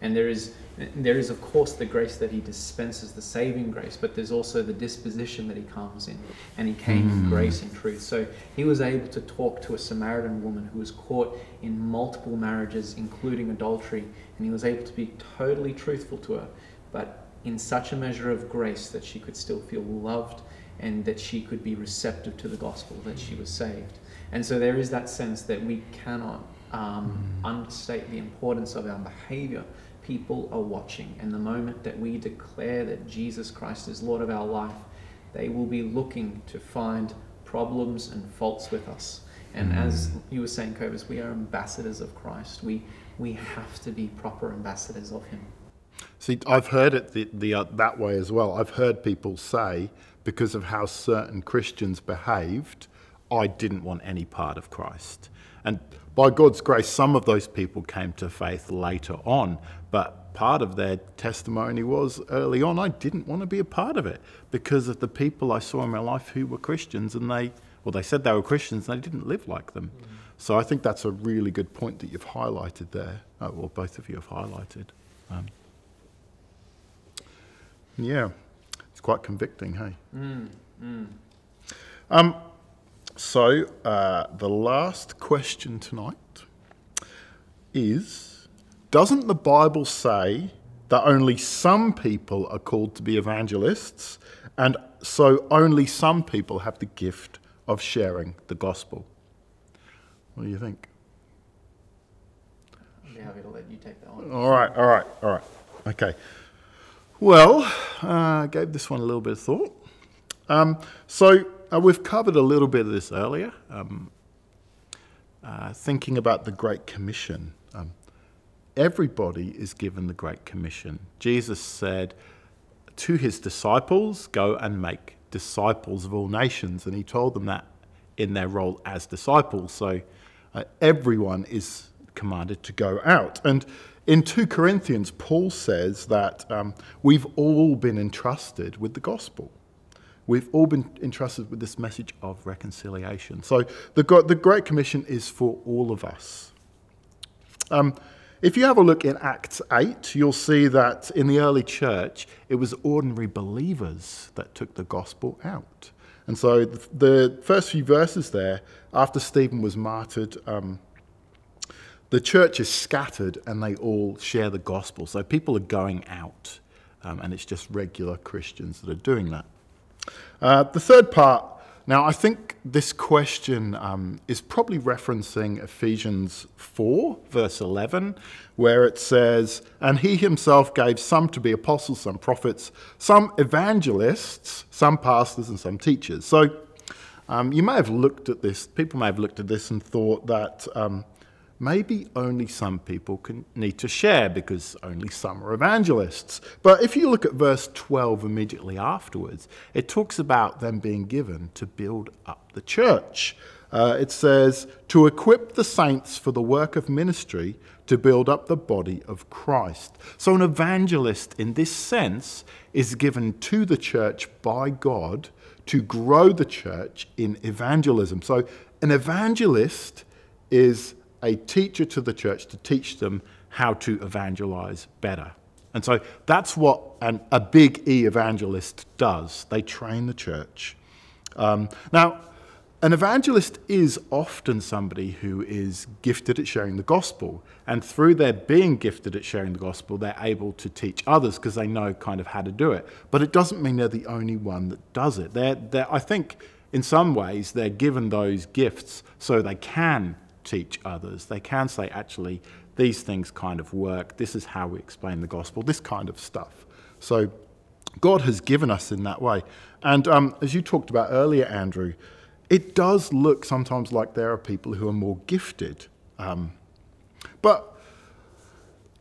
And there is, there is, of course, the grace that he dispenses, the saving grace, but there's also the disposition that he comes in. And he came in grace and truth. So he was able to talk to a Samaritan woman who was caught in multiple marriages, including adultery, and he was able to be totally truthful to her, but in such a measure of grace that she could still feel loved and that she could be receptive to the gospel, that she was saved. And so there is that sense that we cannot um, understate the importance of our behavior. People are watching, and the moment that we declare that Jesus Christ is Lord of our life, they will be looking to find problems and faults with us. And as you were saying, Cobus, we are ambassadors of Christ. We, we have to be proper ambassadors of Him. See, I've heard it the, the, uh, that way as well. I've heard people say, because of how certain Christians behaved, I didn't want any part of Christ. And by God's grace, some of those people came to faith later on, but part of their testimony was early on, I didn't want to be a part of it because of the people I saw in my life who were Christians and they, well, they said they were Christians and they didn't live like them. So I think that's a really good point that you've highlighted there, or well, both of you have highlighted. Um, yeah, it's quite convicting, hey? Um, so, uh, the last question tonight is Doesn't the Bible say that only some people are called to be evangelists, and so only some people have the gift of sharing the gospel? What do you think? I'd be happy to let you take that one. All right, all right, all right. Okay. Well, I uh, gave this one a little bit of thought. Um, so uh, we've covered a little bit of this earlier, um, uh, thinking about the Great Commission. Everybody is given the Great Commission. Jesus said to his disciples, Go and make disciples of all nations. And he told them that in their role as disciples. So uh, everyone is commanded to go out. And in 2 Corinthians, Paul says that um, we've all been entrusted with the gospel. We've all been entrusted with this message of reconciliation. So the, the Great Commission is for all of us. Um, if you have a look in Acts 8, you'll see that in the early church, it was ordinary believers that took the gospel out. And so the, first few verses there, after Stephen was martyred, um, the church is scattered and they all share the gospel. So people are going out, um, and it's just regular Christians that are doing that. Uh, the third part, now I think this question um, is probably referencing Ephesians 4, verse 11, where it says, And he himself gave some to be apostles, some prophets, some evangelists, some pastors, and some teachers. So um, you may have looked at this, people may have looked at this and thought that. Um, maybe only some people can need to share because only some are evangelists. But if you look at verse 12 immediately afterwards, it talks about them being given to build up the church. Uh, it says, to equip the saints for the work of ministry to build up the body of Christ. So, an evangelist in this sense is given to the church by God to grow the church in evangelism. So, an evangelist is a teacher to the church to teach them how to evangelize better. And so that's what an, a big E evangelist does. They train the church Um, now, an evangelist is often somebody who is gifted at sharing the gospel. And through their being gifted at sharing the gospel, they're able to teach others because they know kind of how to do it. But it doesn't mean they're the only one that does it. They're, they're, I think in some ways they're given those gifts so they can teach others. They can say, actually, these things kind of work. This is how we explain the gospel, this kind of stuff. So God has given us in that way. And um, as you talked about earlier, Andrew, it does look sometimes like there are people who are more gifted. Um, but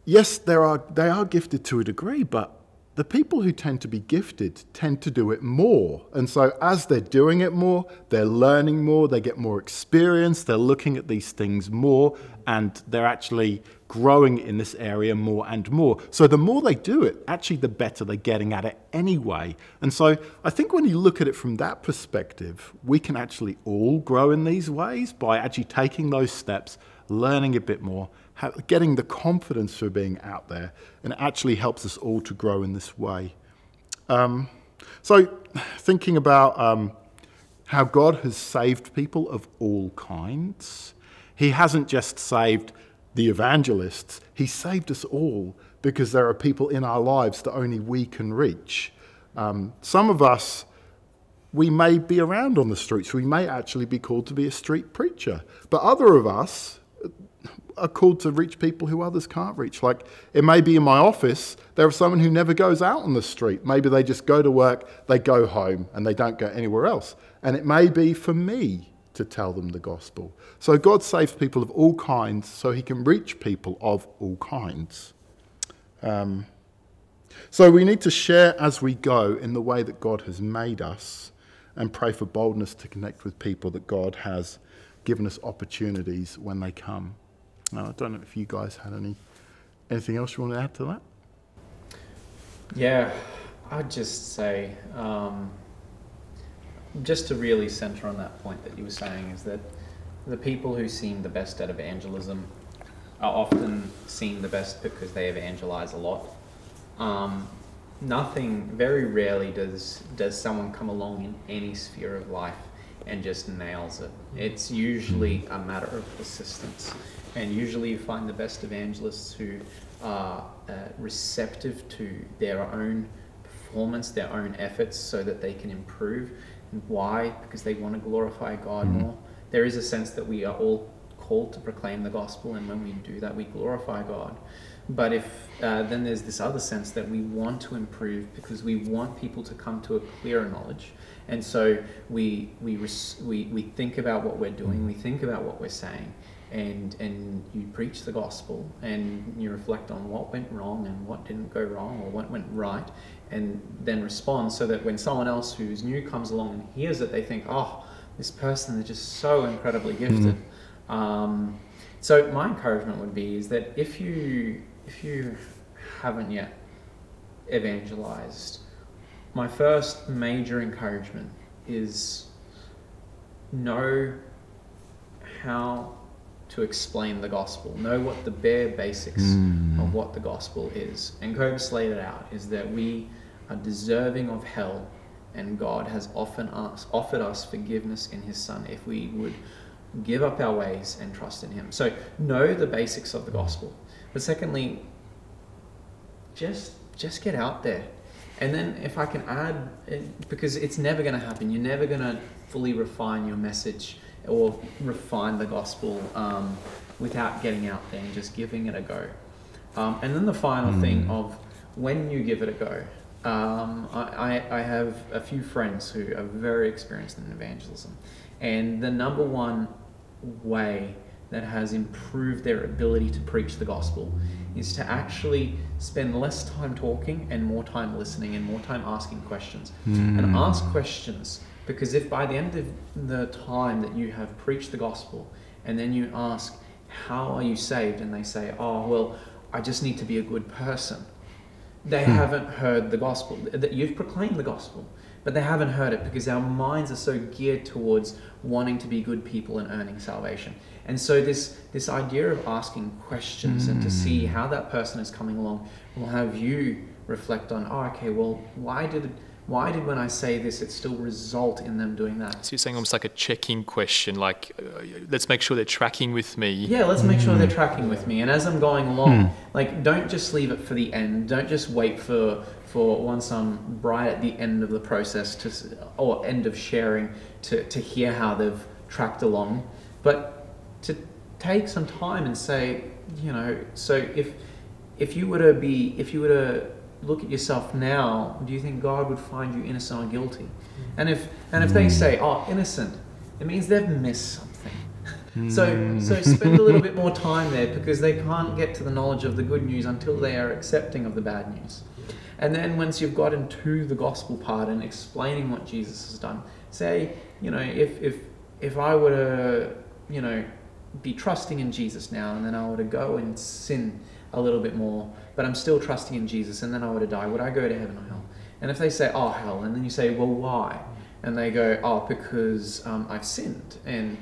yes, there are, they are gifted to a degree, but the people who tend to be gifted tend to do it more. And so, as they're doing it more, they're learning more, they get more experience, they're looking at these things more, and they're actually growing in this area more and more. So, the more they do it, actually, the better they're getting at it anyway. And so, I think when you look at it from that perspective, we can actually all grow in these ways by actually taking those steps, learning a bit more, getting the confidence for being out there, and it actually helps us all to grow in this way. Um, so, thinking about um, how God has saved people of all kinds, He hasn't just saved the evangelists, He saved us all because there are people in our lives that only we can reach. Um, some of us, we may be around on the streets, we may actually be called to be a street preacher, but other of us, are called to reach people who others can't reach. Like it may be in my office, there is someone who never goes out on the street. Maybe they just go to work, they go home, and they don't go anywhere else. And it may be for me to tell them the gospel. So God saves people of all kinds so he can reach people of all kinds. Um, so we need to share as we go in the way that God has made us and pray for boldness to connect with people that God has given us opportunities when they come. I don't know if you guys had any anything else you want to add to that. Yeah, I'd just say, um, just to really center on that point that you were saying, is that the people who seem the best at evangelism are often seen the best because they evangelize a lot. Um, nothing, very rarely does does someone come along in any sphere of life and just nails it. It's usually a matter of persistence. And usually you find the best evangelists who are uh, receptive to their own performance, their own efforts, so that they can improve. And why? Because they want to glorify God mm-hmm. more. There is a sense that we are all called to proclaim the gospel, and when we do that, we glorify God. But if uh, then there's this other sense that we want to improve because we want people to come to a clearer knowledge, and so we we res- we we think about what we're doing, we think about what we're saying, and and you preach the gospel and you reflect on what went wrong and what didn't go wrong or what went right and then respond so that when someone else who's new comes along and hears it they think oh this person is just so incredibly gifted mm. um, so my encouragement would be is that if you if you haven't yet evangelized my first major encouragement is know how to explain the gospel, know what the bare basics mm. of what the gospel is. And Cobus laid it out is that we are deserving of hell, and God has often asked, offered us forgiveness in His Son if we would give up our ways and trust in Him. So, know the basics of the gospel. But secondly, just just get out there. And then, if I can add, because it's never going to happen, you're never going to fully refine your message or refine the gospel um, without getting out there and just giving it a go. Um, and then the final mm. thing of when you give it a go. Um, I, I have a few friends who are very experienced in evangelism, and the number one way that has improved their ability to preach the gospel is to actually spend less time talking and more time listening and more time asking questions. Mm. And ask questions because if by the end of the time that you have preached the gospel and then you ask, How are you saved? and they say, Oh, well, I just need to be a good person, they hmm. haven't heard the gospel. That you've proclaimed the gospel, but they haven't heard it because our minds are so geared towards wanting to be good people and earning salvation. And so this this idea of asking questions mm. and to see hmm. how that person is coming along will have you reflect on, oh, okay, well, why did why did when I say this, it still result in them doing that? So you're saying almost like a checking question, like uh, let's make sure they're tracking with me. Yeah, let's make sure they're tracking with me. And as I'm going along, like don't just leave it for the end. Don't just wait for for once I'm right at the end of the process to or end of sharing to to hear how they've tracked along, but to take some time and say, you know, so if if you were to be if you were to look at yourself now, do you think God would find you innocent or guilty? Mm. And if and if they mm. say, oh, innocent, it means they've missed something. Mm. So, so spend a little bit more time there because they can't get to the knowledge of the good news until they are accepting of the bad news. And then once you've gotten to the gospel part and explaining what Jesus has done, say, you know, if if if I were to, you know, be trusting in Jesus now, and then I were to go and sin a little bit more, but I'm still trusting in Jesus, and then I were to die, would I go to heaven or hell? And if they say, oh, hell, and then you say, well, why? And they go, oh, because um, I've sinned, and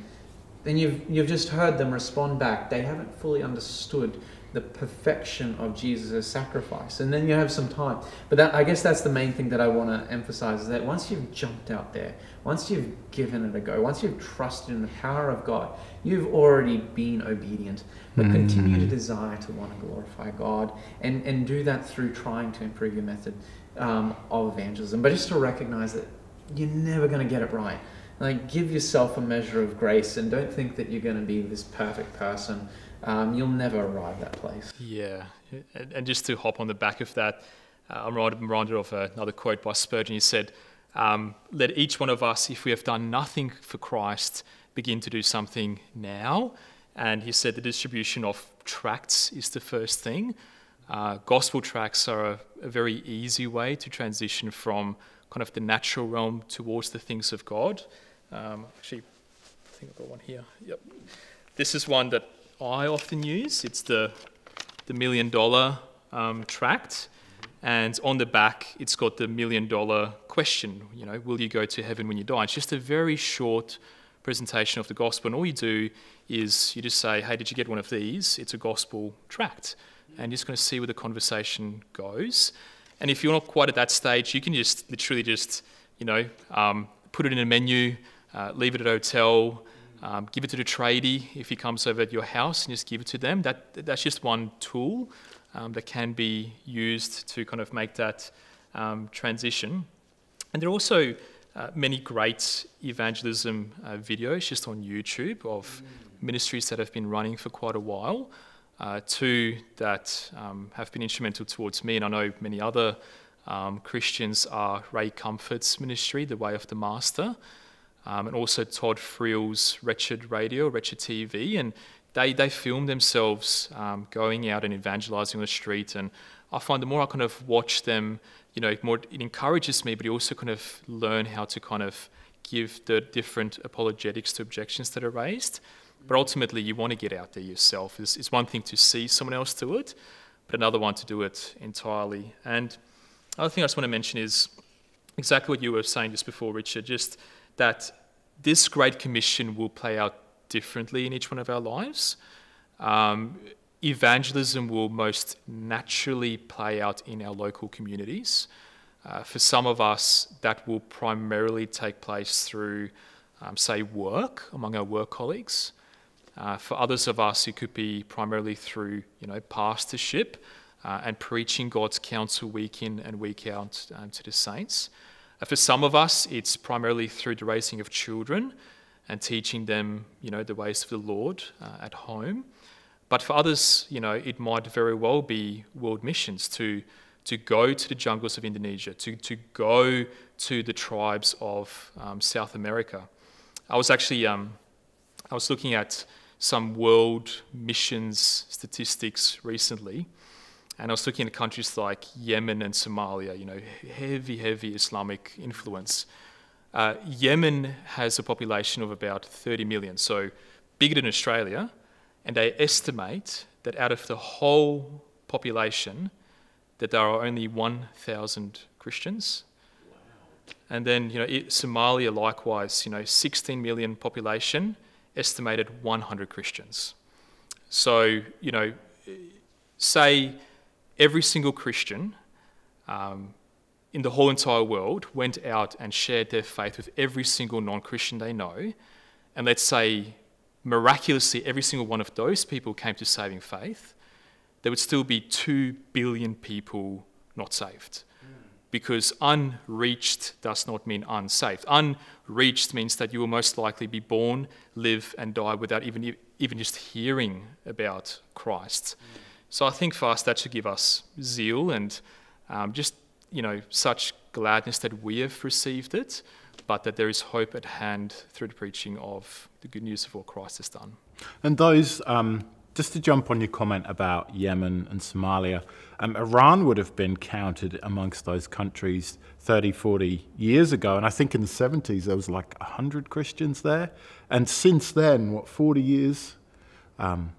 then you've you've just heard them respond back. They haven't fully understood the perfection of Jesus' sacrifice, and then you have some time. But that, I guess that's the main thing that I want to emphasize is that once you've jumped out there, once you've given it a go, once you've trusted in the power of God, you've already been obedient. But continue to desire to want to glorify God, and and do that through trying to improve your method um, of evangelism. But just to recognize that you're never going to get it right. Like, give yourself a measure of grace and don't think that you're going to be this perfect person. Um, you'll never arrive that place. Yeah, and, and just to hop on the back of that, uh, I'm reminded- reminded of another quote by Spurgeon. He said, um, "Let each one of us, if we have done nothing for Christ, begin to do something now." And he said the distribution of tracts is the first thing. Uh, gospel tracts are a, a very easy way to transition from kind of the natural realm towards the things of God. Um, actually, I think I've got one here. Yep. This is one that I often use. It's the the million dollar um, tract, and on the back it's got the million dollar question. You know, will you go to heaven when you die? It's just a very short presentation of the gospel, and all you do is you just say, "Hey, did you get one of these?" It's a gospel tract, and you're just going to see where the conversation goes. And if you're not quite at that stage, you can just literally just, you know, um, put it in a menu, uh, leave it at a hotel, um, give it to the tradie if he comes over at your house and just give it to them. That, that's just one tool um, that can be used to kind of make that um, transition. And there are also uh, many great evangelism uh, videos just on YouTube of ministries that have been running for quite a while. Uh, two that um, have been instrumental towards me, and I know many other um, Christians are Ray Comfort's ministry, The Way of the Master, um, and also Todd Friel's Wretched Radio, Wretched TV, and they, they film themselves um, going out and evangelizing on the street. And I find the more I kind of watch them, you know, more it encourages me, but you also kind of learn how to kind of give the different apologetics to objections that are raised. But ultimately, you want to get out there yourself. It's, it's one thing to see someone else do it, but another one to do it entirely. And other thing I just want to mention is exactly what you were saying just before, Richard, just that this Great Commission will play out differently in each one of our lives. Um, evangelism will most naturally play out in our local communities. Uh, for some of us, that will primarily take place through, um, say, work among our work colleagues. Uh, for others of us, it could be primarily through, you know, pastorship uh, and preaching God's counsel week in and week out um, to the saints. Uh, for some of us, it's primarily through the raising of children and teaching them, you know, the ways of the Lord uh, at home. But for others, you know, it might very well be world missions to to go to the jungles of Indonesia, to, to go to the tribes of um, South America. I was actually um, I was looking at some world missions statistics recently, and I was looking at countries like Yemen and Somalia. You know, heavy, heavy Islamic influence. Uh, Yemen has a population of about 30 million, so bigger than Australia, and they estimate that out of the whole population, that there are only 1,000 Christians. And then, you know, Somalia likewise, you know, 16 million population, estimated 100 Christians. So, you know, say every single Christian um, in the whole entire world went out and shared their faith with every single non Christian they know, and let's say miraculously every single one of those people came to saving faith, there would still be 2 billion people not saved. Because unreached does not mean unsaved. Unreached means that you will most likely be born, live, and die without even, even just hearing about Christ. So I think for us, that should give us zeal and um, just, you know, such gladness that we have received it, but that there is hope at hand through the preaching of the good news of what Christ has done. And those, um, just to jump on your comment about Yemen and Somalia, um, Iran would have been counted amongst those countries 30, 40 years ago. And I think in the 70s there was like 100 Christians there. And since then, what, 40 years? Um,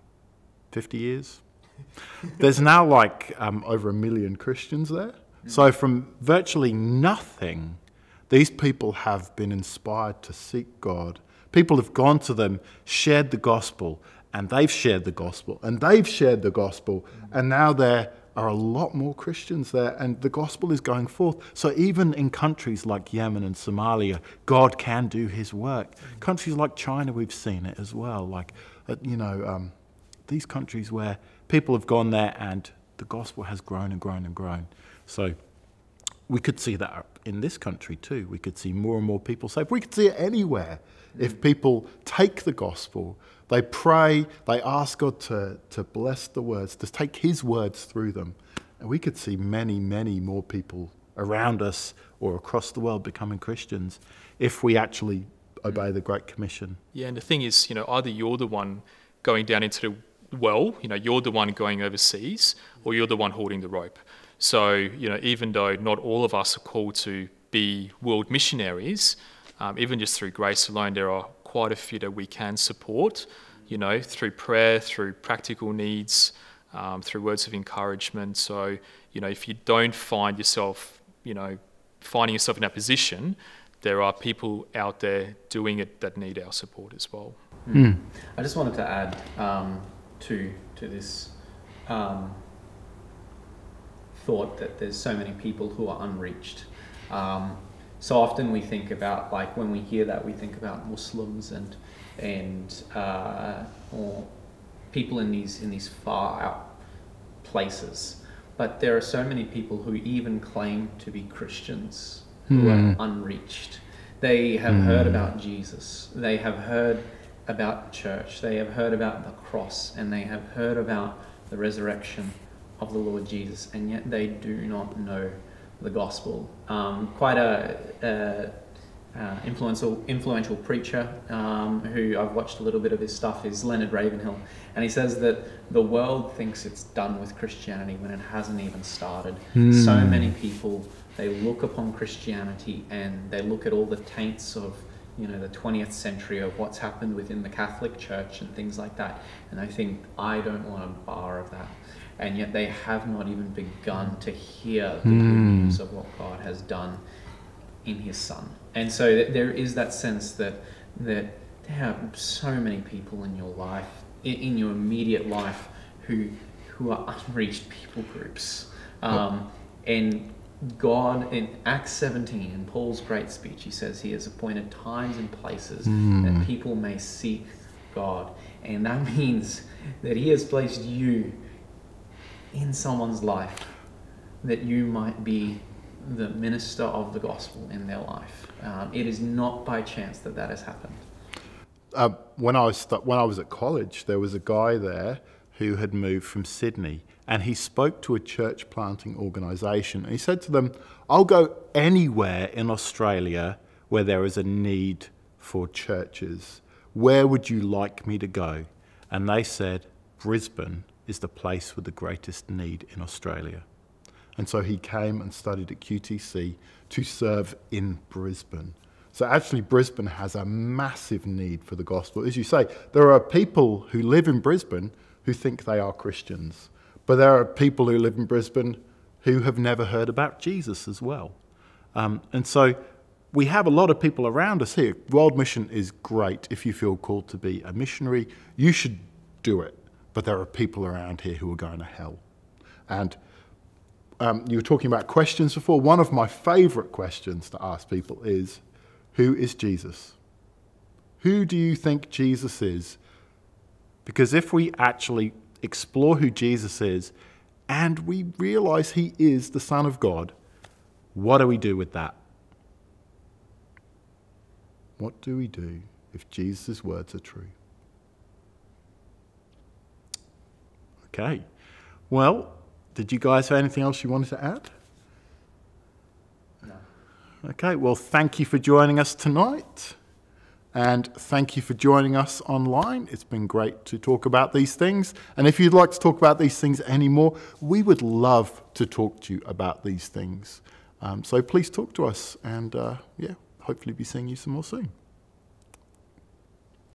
50 years? There's now like um, over a million Christians there. So, from virtually nothing, these people have been inspired to seek God. People have gone to them, shared the gospel, and they've shared the gospel, and they've shared the gospel, and now there are a lot more Christians there, and the gospel is going forth. So, even in countries like Yemen and Somalia, God can do his work. Countries like China, we've seen it as well. Like, uh, you know, um, these countries where people have gone there and the gospel has grown and grown and grown. So we could see that in this country too. We could see more and more people saved. We could see it anywhere mm. if people take the gospel, they pray, they ask God to, to bless the words, to take His words through them. And we could see many, many more people around us or across the world becoming Christians if we actually mm. obey the Great Commission. Yeah, and the thing is, you know, either you're the one going down into the well, you know, you're the one going overseas or you're the one holding the rope. So, you know, even though not all of us are called to be world missionaries, um, even just through grace alone, there are quite a few that we can support, you know, through prayer, through practical needs, um, through words of encouragement. So, you know, if you don't find yourself, you know, finding yourself in that position, there are people out there doing it that need our support as well. Mm. I just wanted to add um, to to this um, thought that there's so many people who are unreached. Um, so often we think about like when we hear that we think about Muslims and and uh, or people in these in these far out places. But there are so many people who even claim to be Christians who mm. are hmm. unreached. They have mm. heard about Jesus. They have heard about the church. They have heard about the cross and they have heard about the resurrection of the Lord Jesus, and yet they do not know the gospel. Um, quite a, a uh, influential influential preacher um, who I've watched a little bit of his stuff is Leonard Ravenhill, and he says that the world thinks it's done with Christianity when it hasn't even started. Mm. So many people they look upon Christianity and they look at all the taints of you know the 20th century of what's happened within the Catholic Church and things like that. And I think I don't want a bar of that. And yet they have not even begun to hear the mm. news of what God has done in His Son. And so there is that sense that that there are so many people in your life, in your immediate life, who who are unreached people groups. Um, and God in Acts 17, in Paul's great speech, he says he has appointed times and places mm. that people may seek God. And that means that he has placed you in someone's life that you might be the minister of the gospel in their life. Um, it is not by chance that that has happened. Uh, when I was when I was at college, there was a guy there who had moved from Sydney and he spoke to a church planting organisation. and He said to them, I'll go anywhere in Australia where there is a need for churches. Where would you like me to go? And they said, Brisbane is the place with the greatest need in Australia. And so he came and studied at QTC to serve in Brisbane. So actually, Brisbane has a massive need for the gospel. As you say, there are people who live in Brisbane who think they are Christians. But there are people who live in Brisbane who have never heard about Jesus as well. Um, and so we have a lot of people around us here. World Mission is great. If you feel called to be a missionary, you should do it. But there are people around here who are going to hell. And um, you were talking about questions before. One of my favourite questions to ask people is, "Who is Jesus? Who do you think Jesus is?" Because if we actually explore who Jesus is, and we realise he is the Son of God, what do we do with that? What do we do if Jesus' words are true? Okay. Well, did you guys have anything else you wanted to add? No. Okay, well, thank you for joining us tonight. And thank you for joining us online. It's been great to talk about these things. And if you'd like to talk about these things anymore, we would love to talk to you about these things. Um, so please talk to us, and uh, yeah, hopefully be seeing you some more soon.